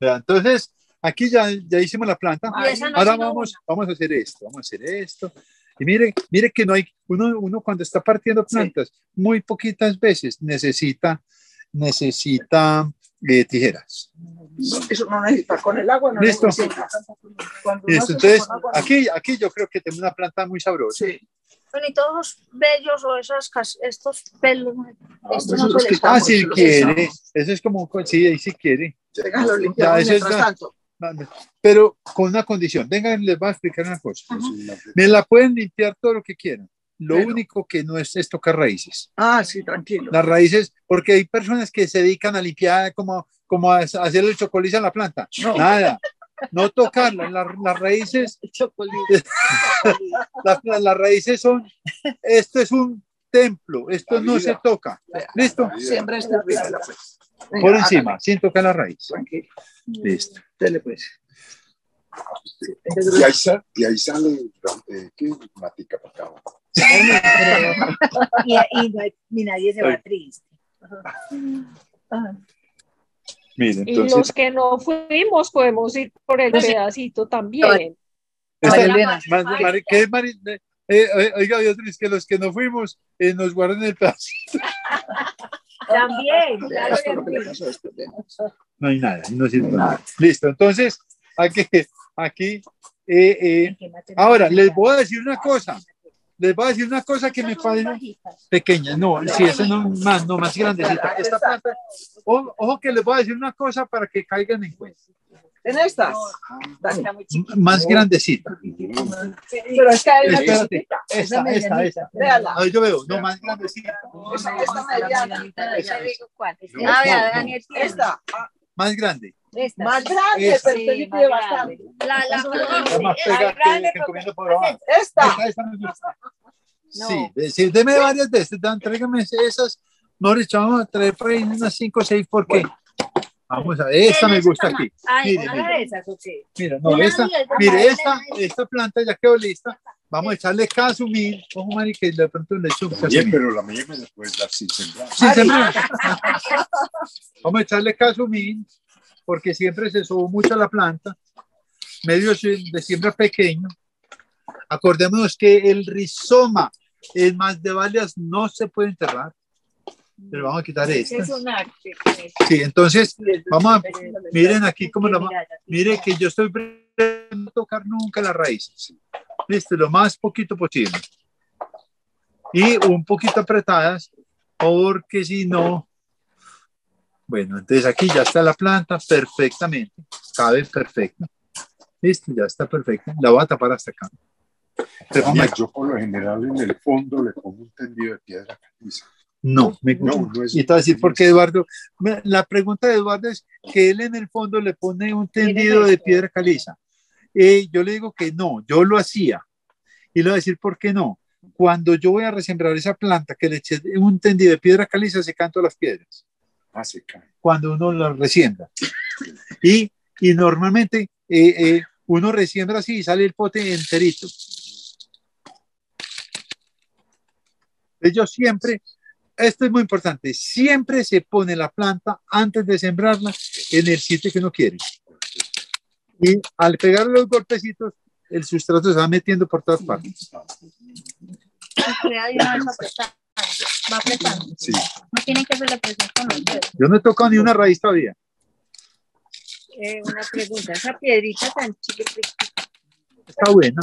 Entonces, aquí ya, ya hicimos la planta. Ahora vamos, vamos a hacer esto, vamos a hacer esto. Y mire, mire que no hay, uno, uno cuando está partiendo plantas, muy poquitas veces necesita, necesita eh, tijeras. Eso no necesita con el agua, no Listo. necesita. Listo, entonces, agua, no. aquí, aquí yo creo que tengo una planta muy sabrosa. Bueno, y todos los vellos o esas, estos pelos, estos no Eso se es que- ah, tapan, si quiere, eso es como, un- sí, ahí si quiere. Déjalo limpiado eso es tanto. Pero con una condición, vengan, les voy a explicar una cosa. Me la pueden limpiar todo lo que quieran. Lo único que no es, es tocar raíces. Ah, sí, tranquilo. Las raíces, porque hay personas que se dedican a limpiar como, como a hacer el chocoliza a la planta. No. Nada. No tocarlas. Las, las raíces. las, las- las raíces son. Esto es un templo. Esto no se toca. ¿Listo? Siempre es terrible, pues. Por encima, sin tocar la raíz. Tranquilo. Listo. Dele, pues. Y ahí, sa- y ahí sale, eh, ¿qué? Matica para acá. Y, y no hay- ni nadie se va triste. Miren, Y los que no fuimos podemos ir por el pedacito también. Esta- Elena. Mar- Mar- ¿qué es Mari- eh, eh, oiga, Beatriz, que los que no fuimos eh, nos guarden el pedacito. También. No hay nada, no sirve para nada. Listo, entonces, aquí, aquí, eh, eh, ahora les voy a decir una cosa. Les voy a decir una cosa que me parece pequeña. No, sí, esa no más, no más grandecita. Esta planta, ojo, ojo que les voy a decir una cosa para que caigan en cuenta. ¿En estas? M- Más grandecita. Pero es que hay una Espérate, chiquita. esta, esta, esta. Ahí yo veo, no más grandecita. Esta, esta mediana. Ah, tiene. Esta. Más grande. Esta. Más grande, Esta. pero usted sí pide bastante. La, la, Es más pegada que, que comiendo por abajo. Esta. Sí, de- sí, deme varias de estas, dan, tráigame esas. No, Rich, vamos a traer por ahí unas 5 o 6 porque. Vamos a ver, esta me gusta aquí. Ay, Mire, ¿no mire. esas? Mira, no, Mira, esta, mire, esta, esta planta ya quedó lista. Vamos a echarle casumil. Ojo, Mari, que de pronto le echo un Oye, pero la mía me la puedes dar sin sembrar. Sí, sembrar. Vamos a echarle casumil porque siempre se sobó mucho la planta. Medio de siembra pequeño. Acordémonos que el rizoma, el más de valias, no se puede enterrar. Pero vamos a quitar esta. es un arte. Sí, entonces, vamos a, miren aquí cómo la, mire que yo estoy no tocar nunca las raíces. Listo, lo más poquito posible. Y un poquito apretadas, porque si no, bueno, entonces aquí ya está la planta perfectamente, cabe perfecto. Listo, ya está perfecta. La voy a tapar hasta acá. Pero yo por lo general en el fondo le pongo un tendido de piedra caliza. No, me No, no es- Y te voy a decir, porque Eduardo, la pregunta de Eduardo es que él en el fondo le pone un tendido de piedra caliza. Eh, yo le digo que no, yo lo hacía. Y le voy a decir por qué no. Cuando yo voy a resembrar esa planta que le eché un tendido de piedra caliza, se canto las piedras. Ah. Cuando uno las resiembra. Y, y normalmente eh, eh, uno resiembra así y sale el pote enterito. Yo siempre, esto es muy importante, siempre se pone la planta antes de sembrarla en el sitio que uno quiere. Y al pegarle los golpecitos, el sustrato se va metiendo por todas partes. Va apretando. Sí. No tiene que hacer la presión con los dedos. Yo no he tocado ni una raíz todavía. Eh, una pregunta, esa piedrita tan chiquitita, Está buena.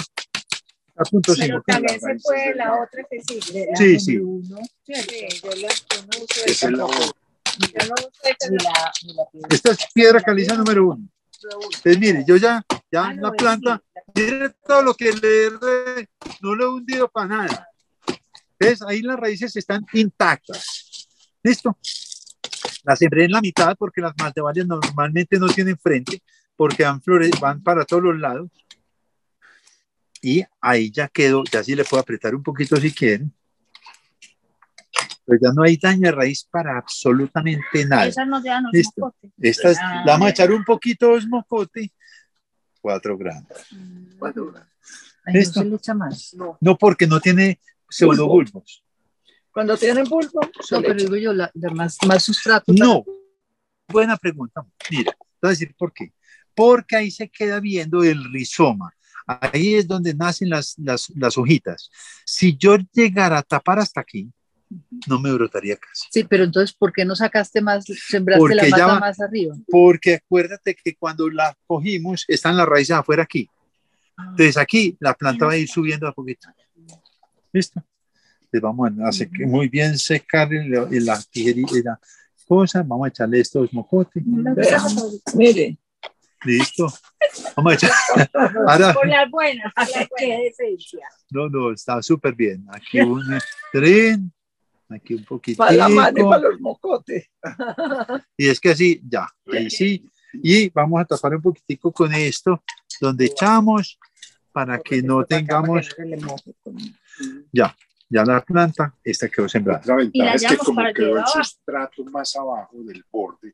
A punto pero también se puede la otra que sigue. la Sí, sí. Sí, yo la yo no uso Esa es la. Yo no uso esa. Esta es piedra caliza número uno. Entonces, mire, yo ya Ya Ah, no, la planta, mire todo lo que le he- no lo he hundido para nada. ¿Ves? Ahí las raíces están intactas. ¿Listo? Las sembré en la mitad porque las maltevalias normalmente no tienen frente porque van, flores, van para todos los lados. Y ahí ya quedó, ya sí le puedo apretar un poquito si quieren. Pero ya no hay daño de raíz para absolutamente nada. Esas no los Listo. Estas, Ah, la vamos a echar un poquito de osmocote, 4 gramos. Ay, no ¿Listo? se le echa más. No. No porque no tiene pseudobulbos. Cuando tienen bulbo, No, pero digo yo, la, la más, más sustrato. No. Buena pregunta. Mira, te voy a decir por qué. Porque ahí se queda viendo el rizoma. Ahí es donde nacen las, las, las hojitas. Si yo llegara a tapar hasta aquí, no me brotaría casi. Sí, pero entonces, ¿por qué no sacaste más, sembraste la Porque ya mata más arriba? Porque acuérdate que cuando la cogimos, están las raíces afuera aquí. Entonces aquí la planta va a ir subiendo a poquito. ¿Listo? Entonces vamos a hacer que muy bien secar el- el- la tijerita, la cosa. Vamos a echarle estos mocotes. Vea, Mire, Listo. Vamos a echar. Ahora, Por las buenas, por las buenas. no, no, está súper bien. Aquí un tren, aquí un poquito. para la mano y para los mocotes. Y es que así, ya, ahí sí. Y vamos a tapar un poquitico con esto, donde echamos para que no tengamos, ya, ya la planta, esta quedó sembrada. La ventaja es que como quedó el sustrato más abajo del borde,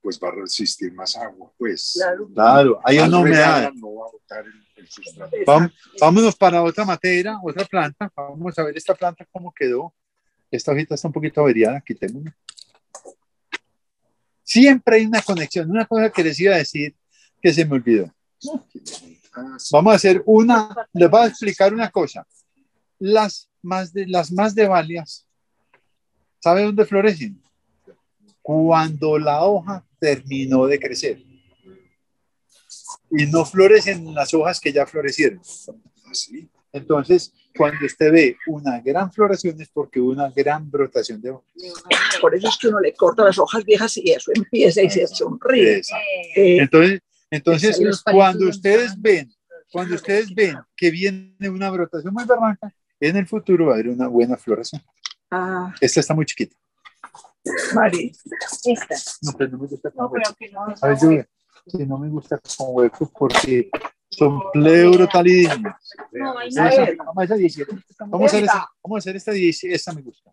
pues va a resistir más agua. Pues Claro. Claro, hay una humedad. no va a botar el, el sustrato. Vam- vámonos para otra materia, otra planta. Vamos a ver esta planta cómo quedó. Esta hojita está un poquito averiada, quitémosla. Siempre hay una conexión. Una cosa que les iba a decir que se me olvidó. Ah. Vamos a hacer una, les voy a explicar una cosa. Las más de, las más de valias, ¿sabe dónde florecen? Cuando la hoja terminó de crecer. Y no florecen las hojas que ya florecieron. Entonces, cuando usted ve una gran floración es porque hubo una gran brotación de hojas. Por eso es que uno le corta las hojas viejas y eso empieza y se sonríe. Eh, Entonces, entonces cuando de ustedes ven, cuando ustedes ven que viene una brotación muy barranca, en el futuro va a haber una buena floración. ah, Esta está muy chiquita. Mari, Esta. No, pero no me gusta con No, pero huecos. que no. ¿Sabes, Lluvia? Que no me gusta con huecos porque son. No, no. esa- Vamos a esa 17. Vamos a hacer Esta. vamos a hacer esta 17. Esta me gusta.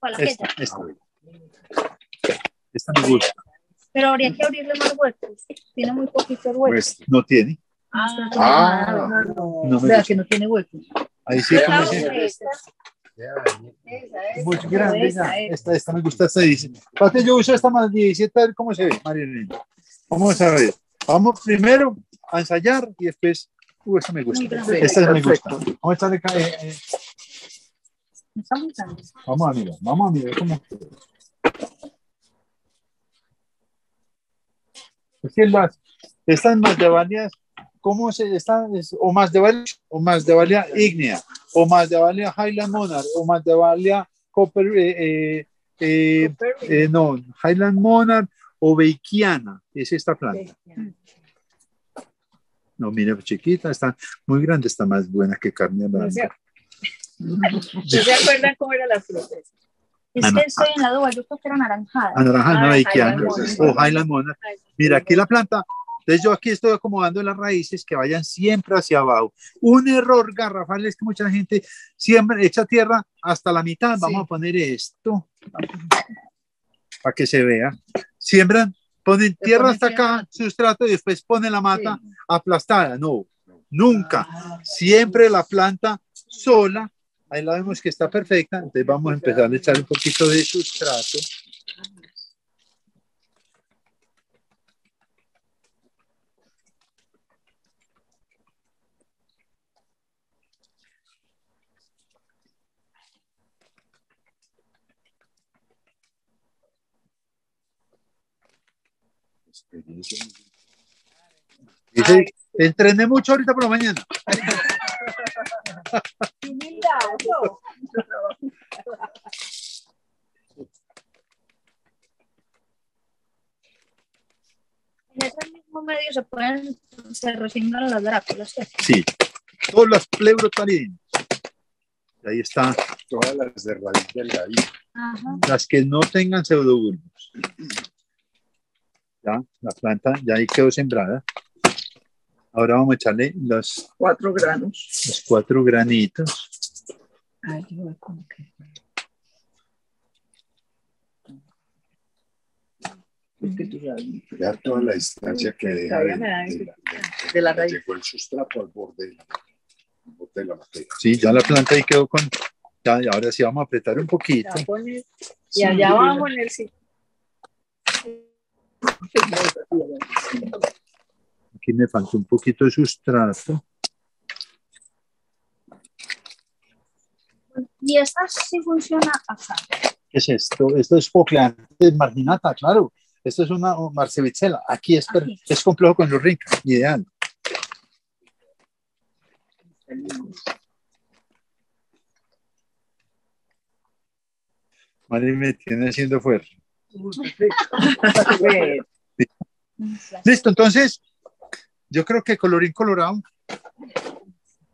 ¿Cuál es Esta, esta. Esta me gusta. Pero habría que abrirle más huecos. Tiene muy poquitos huecos. Pues, No tiene. Ah, ah, No me Vea gusta. que no tiene huecos. Ahí sí, como dice. Muy grande. esa. Esta, esta me gusta, esta 17. Aparte, yo uso esta más 17, a ver cómo se ve, Marilyn. Vamos a ver. Vamos primero a ensayar y después. Uh, esta me gusta. Esta me gusta. Vamos a eh, eh. Vamos a mirar, vamos a mirar cómo. Es que las, estas ¿cómo se están? Es- o masdevalia, o masdevalia ígnea, o masdevalia Highland Monarch, o masdevalia Copper, eh, eh, eh, eh, no, Highland Monarch o Beikiana, es esta planta. No, mira, chiquita, está muy grande, está más buena que carne No blanca. ¿Se se acuerdan cómo eran las frutas? Es Ah, no. que estoy en la duda. Yo creo que era naranjada. Anaranjada, no Ah, Beikiana, Highland Monarch. o Highland Monarch. Mira, aquí la planta. Entonces yo aquí estoy acomodando las raíces que vayan siempre hacia abajo. Un error garrafal es que mucha gente siembra, echa tierra hasta la mitad. Vamos a poner esto para que se vea. Siembran, ponen tierra hasta tierra. acá, sustrato y después ponen la mata aplastada. No, nunca. Siempre la planta sola. Ahí la vemos que está perfecta. Entonces vamos a empezar a echar un poquito de sustrato. Dice, entrené mucho ahorita por la mañana. En ese mismo medio se pueden se resignan las dráculas. Sí, todas las pleurotalidines. Y ahí está, Todas las de raíz delgadita. Ajá. las que no tengan pseudobulbos. Ya, la planta ya ahí quedó sembrada. Ahora vamos a echarle los, Cuatro granos. los cuatro granitos. Ay, yo voy que- tú sabes. Toda la distancia que deja de, de ese- la, de- de la raíz. Llegó el sustrato al borde de la, al borde de la materia. Sí, ya la planta ahí quedó con. Ya, y ahora sí vamos a apretar un poquito. Y allá abajo en el sitio. Aquí me falta un poquito de sustrato. Y esta sí funciona acá. ¿Qué es esto? Esto es Pocleantes marginata, claro. Esto es una marcevicela. Aquí es, Aquí. es complejo con los rincas, ideal. Mari me tiene haciendo Listo, entonces, yo creo que colorín colorado.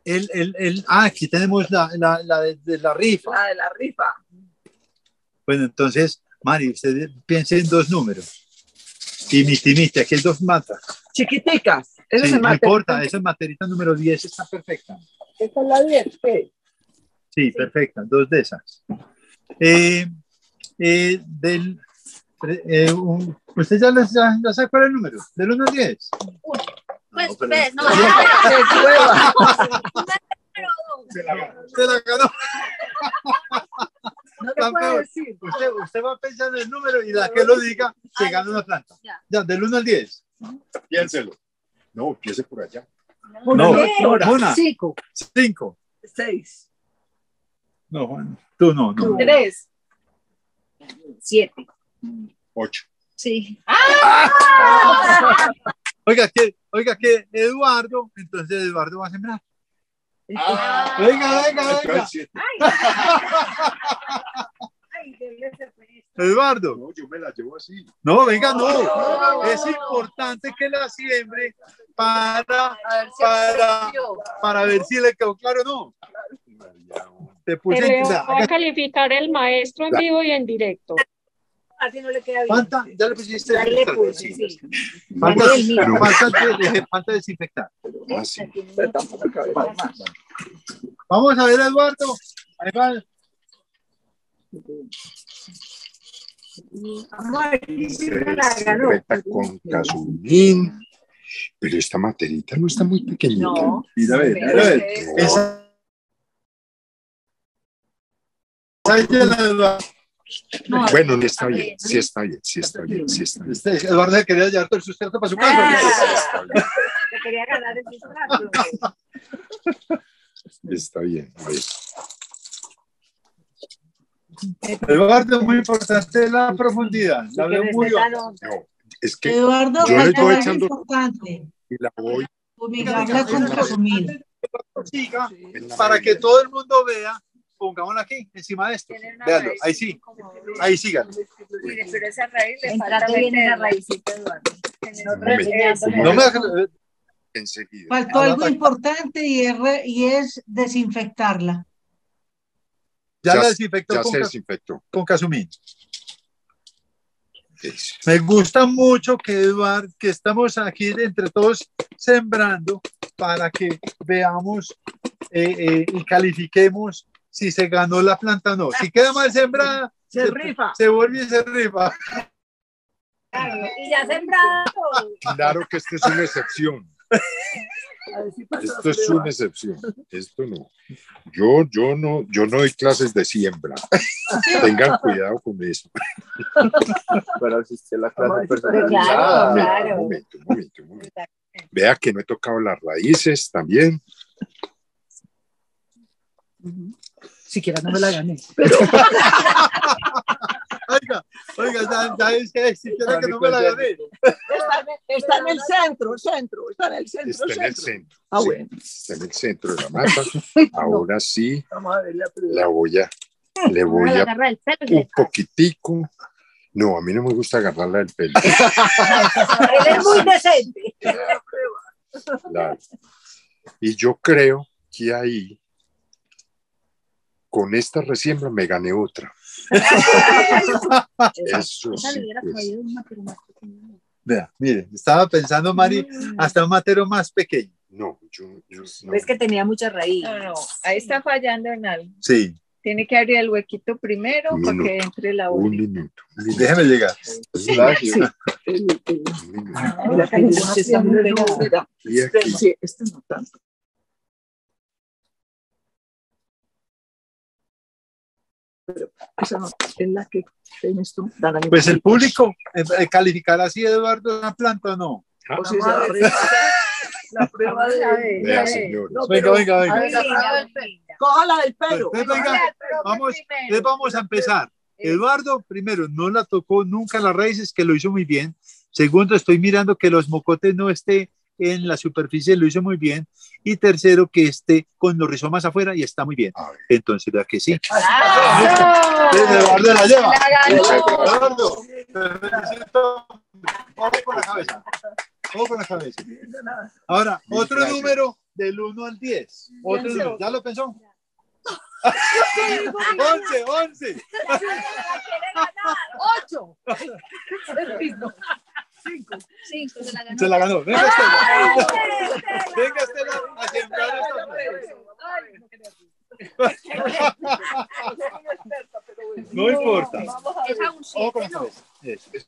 El, el, el, ah, aquí tenemos la, la, la de, de la rifa. La de la rifa. Bueno, entonces, Mari, usted piense en dos números. Y miti, miti, aquí hay dos matas. Chiquiticas. Esa Sí, es no importa, esa materita número 10 está perfecta. Esta es la 10. ¿qué? Sí, perfecta, dos de esas. Eh, eh, del, eh, un- ¿Usted ya, les, ya, ya sabe cuál es el número? ¿Del 1 al 10? Pues, pero- ves, no. Se la ganó. No te Tan puedo peor. decir. Usted, usted va pensando en el número y la que lo diga se gana una planta. Ya. Ya, del 1 al 10. Piénselo. No, empiece por allá. No, Nora, una. Cinco. 5. Seis. No, Juan. Tú no, no. Tres. Siete. Ocho. Sí. Oiga, que, oiga, que Eduardo, entonces Eduardo va a sembrar. Ah, Venga, venga, venga. siete. Ay. Eduardo. No, yo me la llevo así. No, venga, no. Es importante que la siembre para, ver si para, para ver si le quedó claro o no. Te puse en va a calificar el maestro en vivo y en directo. Así no le queda bien. Fanta, ya le pusiste. Ya le puse, sí. Falta, Dale el mío. pero falta, de- falta desinfectar. Ah, sí. Vamos a ver, Eduardo. Ahí va. Sí desinfecta con casumín. Pero esta materita no está muy pequeñita. No. Mira, a ver, mira, a ver. es- Esa. Esa es de la Eduardo. No, Bueno, sí está bien, sí está bien, sí está bien, sí está bien. Este, Eduardo se quería llevar todo el sustrato para su casa. Ah, quería ganar el sustrato. Está bien. a ver. Eduardo, muy importante la profundidad. La veo muy No, es que Eduardo, yo le algo echando importante. y la voy. Con para que todo el mundo vea, pongámoslo aquí, encima de esto. Véalo, ahí sí, ahí sigan. Mire, pero esa raíz le falta bien en la raícita, Eduardo. No me enseguida. Faltó Ahora algo importante y es, re- y es desinfectarla. Ya, Ya- la desinfectó Ya con, se desinfectó. con casumín. Eso. Me gusta mucho que Eduardo, que estamos aquí entre todos sembrando para que veamos eh, eh, y califiquemos si se ganó la planta o no. Si queda mal sembrada, Se rifa. se vuelve y se rifa. Y ya sembrado. Claro que esta es una excepción. Si Esto es una excepción. Esto no. Yo, yo no, yo no doy clases de siembra. Tengan cuidado con eso. Para asistir a la clase personalizada. Un Claro. momento, un momento, un momento. Vea que no he tocado las raíces también. Siquiera no me la gané. Oiga, oiga, ya, ya es que no me la gané. Está, en- está en el centro, centro. Está en el centro, Está en el centro. Ah, sí, bueno. Está en el centro de la mata. Ahora sí, Vamos a ver la prueba. la voy a, le voy a agarra el pelo un poquitico. No, a mí no me gusta agarrarla del pelo. Él es muy decente. Claro. Y yo creo que ahí, con esta resiembra, me gané otra. Eso sí, pues. Vea, mire, estaba pensando, Mari, hasta un matero más pequeño. No, yo, yo no. Es que tenía mucha raíz. No, no, ahí está fallando en algo. Sí, Tiene que abrir el huequito primero Un para que entre la Un minuto. déjeme llegar. Sí está muy pegada. Y aquí. Sí, este no tanto. Pero esa no es la que tienes tú. Dale, mi Pues el público, eh, eh, calificará si Eduardo una planta o no. O se la prueba- la prueba de. Vea. No, Venga, pero- venga, venga. a ver, la prueba del pelo. Cójala del pelo. Entonces, venga, vamos, entonces vamos a empezar. Eduardo, primero, no la tocó nunca las raíces, que lo hizo muy bien. Segundo, estoy mirando que los mocotes no esté en la superficie, lo hizo muy bien. Y tercero, que esté con los rizomas afuera y está muy bien. Entonces, vea que sí. Entonces, Eduardo la lleva. Eduardo. Vamos con la cabeza. Vamos con la cabeza. Ahora, otro número del 1 al 10. Otro. ¿Ya lo pensó? 11, 11. Ocho. Cinco. Cinco, se la ganó. Se la ganó. Venga, Estela. Venga, Estela, a sembrar esta No importa. Es a un Ojo con la siete, ¿no? cabeza. Eso. Eso se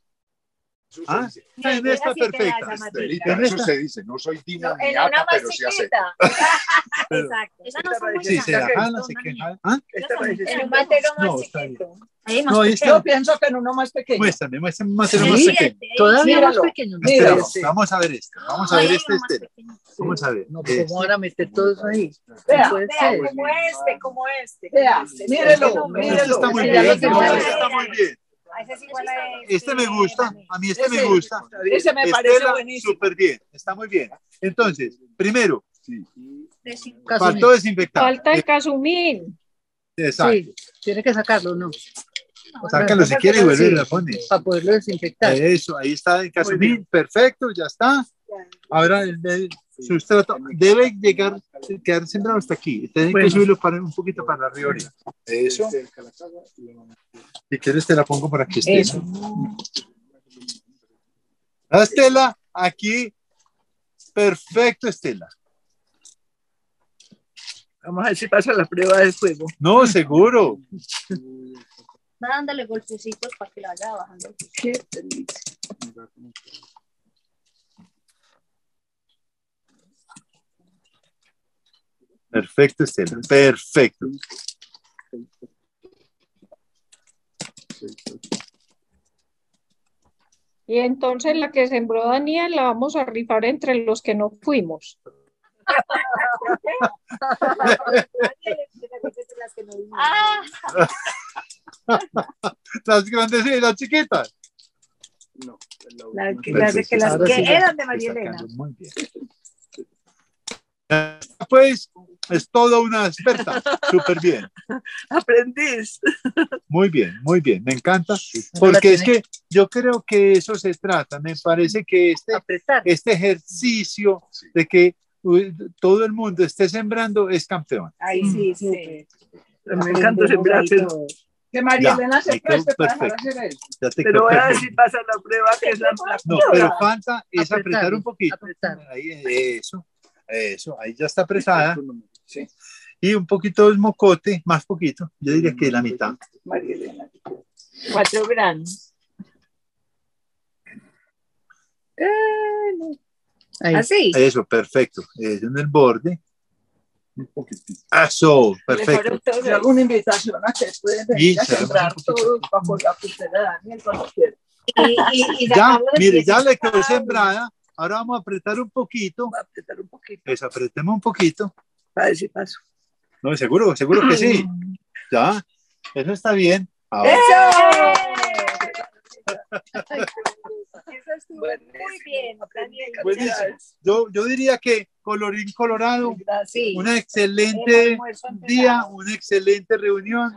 Ah, en esta perfecta. Estelita, En eso esta- se dice. No soy una más pero sí hace. Exacto. Esa no son Sí, se la grandes. jala, se queja. ¿Ah? En un matero más No, chiquito. Más No. Yo pienso que en uno más pequeño. Muéstrame, muéstrame más más Sí, pequeño. este, Todavía más pequeño. sí. Vamos a ver este. Vamos a ver Ay, este, más. Vamos a ver. No, Este. ¿cómo van a meter todo eso ahí? Vea, como este, como este. Vea, mírelo, Este. Este está muy bien. este está muy bien. Ese es igual a este. Me gusta. A mí este me gusta. Ese me parece Estela, buenísimo. súper bien. Está muy bien. Entonces, primero, cinco. faltó desinfectar. Falta el casumín. Exacto. Sí, tiene que sacarlo, ¿no? Sácalo si quiere y vuelve y Sí, la pone. Para poderlo desinfectar. Eso, ahí está el casumín. Perfecto, ya está. Ahora el, el sustrato debe llegar, quedar sembrado hasta aquí. Bueno. que subirlo para, un poquito para arriba. Eso. Si quieres te la pongo para que esté. Eso. Ah, Estela, aquí. Perfecto, Estela. Vamos a ver si pasa la prueba del fuego. No, seguro. Va dándole golpecitos para que la vaya bajando. Qué Perfecto, Estela. Perfecto. Y entonces la que sembró Daniel la vamos a rifar entre los que no fuimos. Las grandes y las chiquitas. La que, Perfecto. la de que las que eran de María Elena. quedando Muy bien. Pues es toda una experta. Súper bien. Aprendiz. Muy bien, muy bien. Me encanta. Ahora Porque es que yo creo que eso se trata. Me parece que este, Apretar. este ejercicio de que todo el mundo esté sembrando es campeón. Ay, sí, sí. Me encanta sembrar, pero que María Elena se ahí preste para hacer eso. Ya te Pero quedó voy a ver perfecto. si pasa la prueba que es la, la No, pero falta es Apretar, apretar un poquito. apretar. Ahí, eso, eso, ahí ya está apretada. Y un poquito de mocote, más poquito, yo diría que la mitad. María Elena. Cuatro granos. Ahí. Así. Eso, perfecto. Eso en el borde. Eso, perfecto. Le hago una invitación a que pueden venir a un poquito. todos bajo la pulsera de Daniel cuando quieran. Y, y, y Ya, mire, ya le quedó sembrada. Ahora vamos a apretar un poquito. Voy a apretar un poquito Eso, apretemos un poquito. Para ver si paso. No, seguro, seguro que sí. Ya, eso está bien. Ahora, Eso estuvo muy bien, Daniel. buenísimo. Yo, yo diría que colorín colorado, Sí. un El excelente día, una excelente reunión.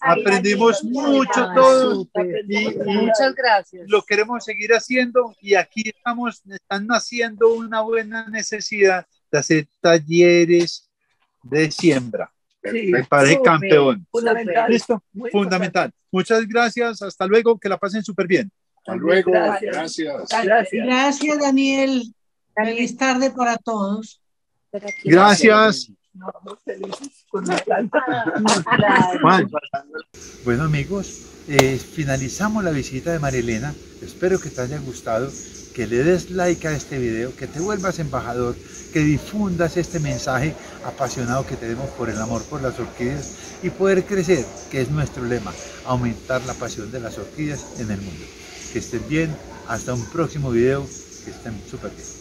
Aprendimos Ay, mucho ay, todos súper. y, y Muchas gracias. lo queremos seguir haciendo y aquí estamos, están naciendo una buena necesidad de hacer talleres de siembra. Sí, Me parece súper, campeón. fundamental. Listo, fundamental. Muchas gracias, hasta luego, que la pasen súper bien. Hasta luego, Gracias. gracias. Gracias. Gracias, Daniel. Feliz tarde para todos. Gracias. Bueno amigos, eh, finalizamos la visita de Marilena. Espero que te haya gustado, que le des like a este video, que te vuelvas embajador, que difundas este mensaje apasionado que tenemos por el amor por las orquídeas y poder crecer, que es nuestro lema, aumentar la pasión de las orquídeas en el mundo. Que estén bien, hasta un próximo video, que estén súper bien.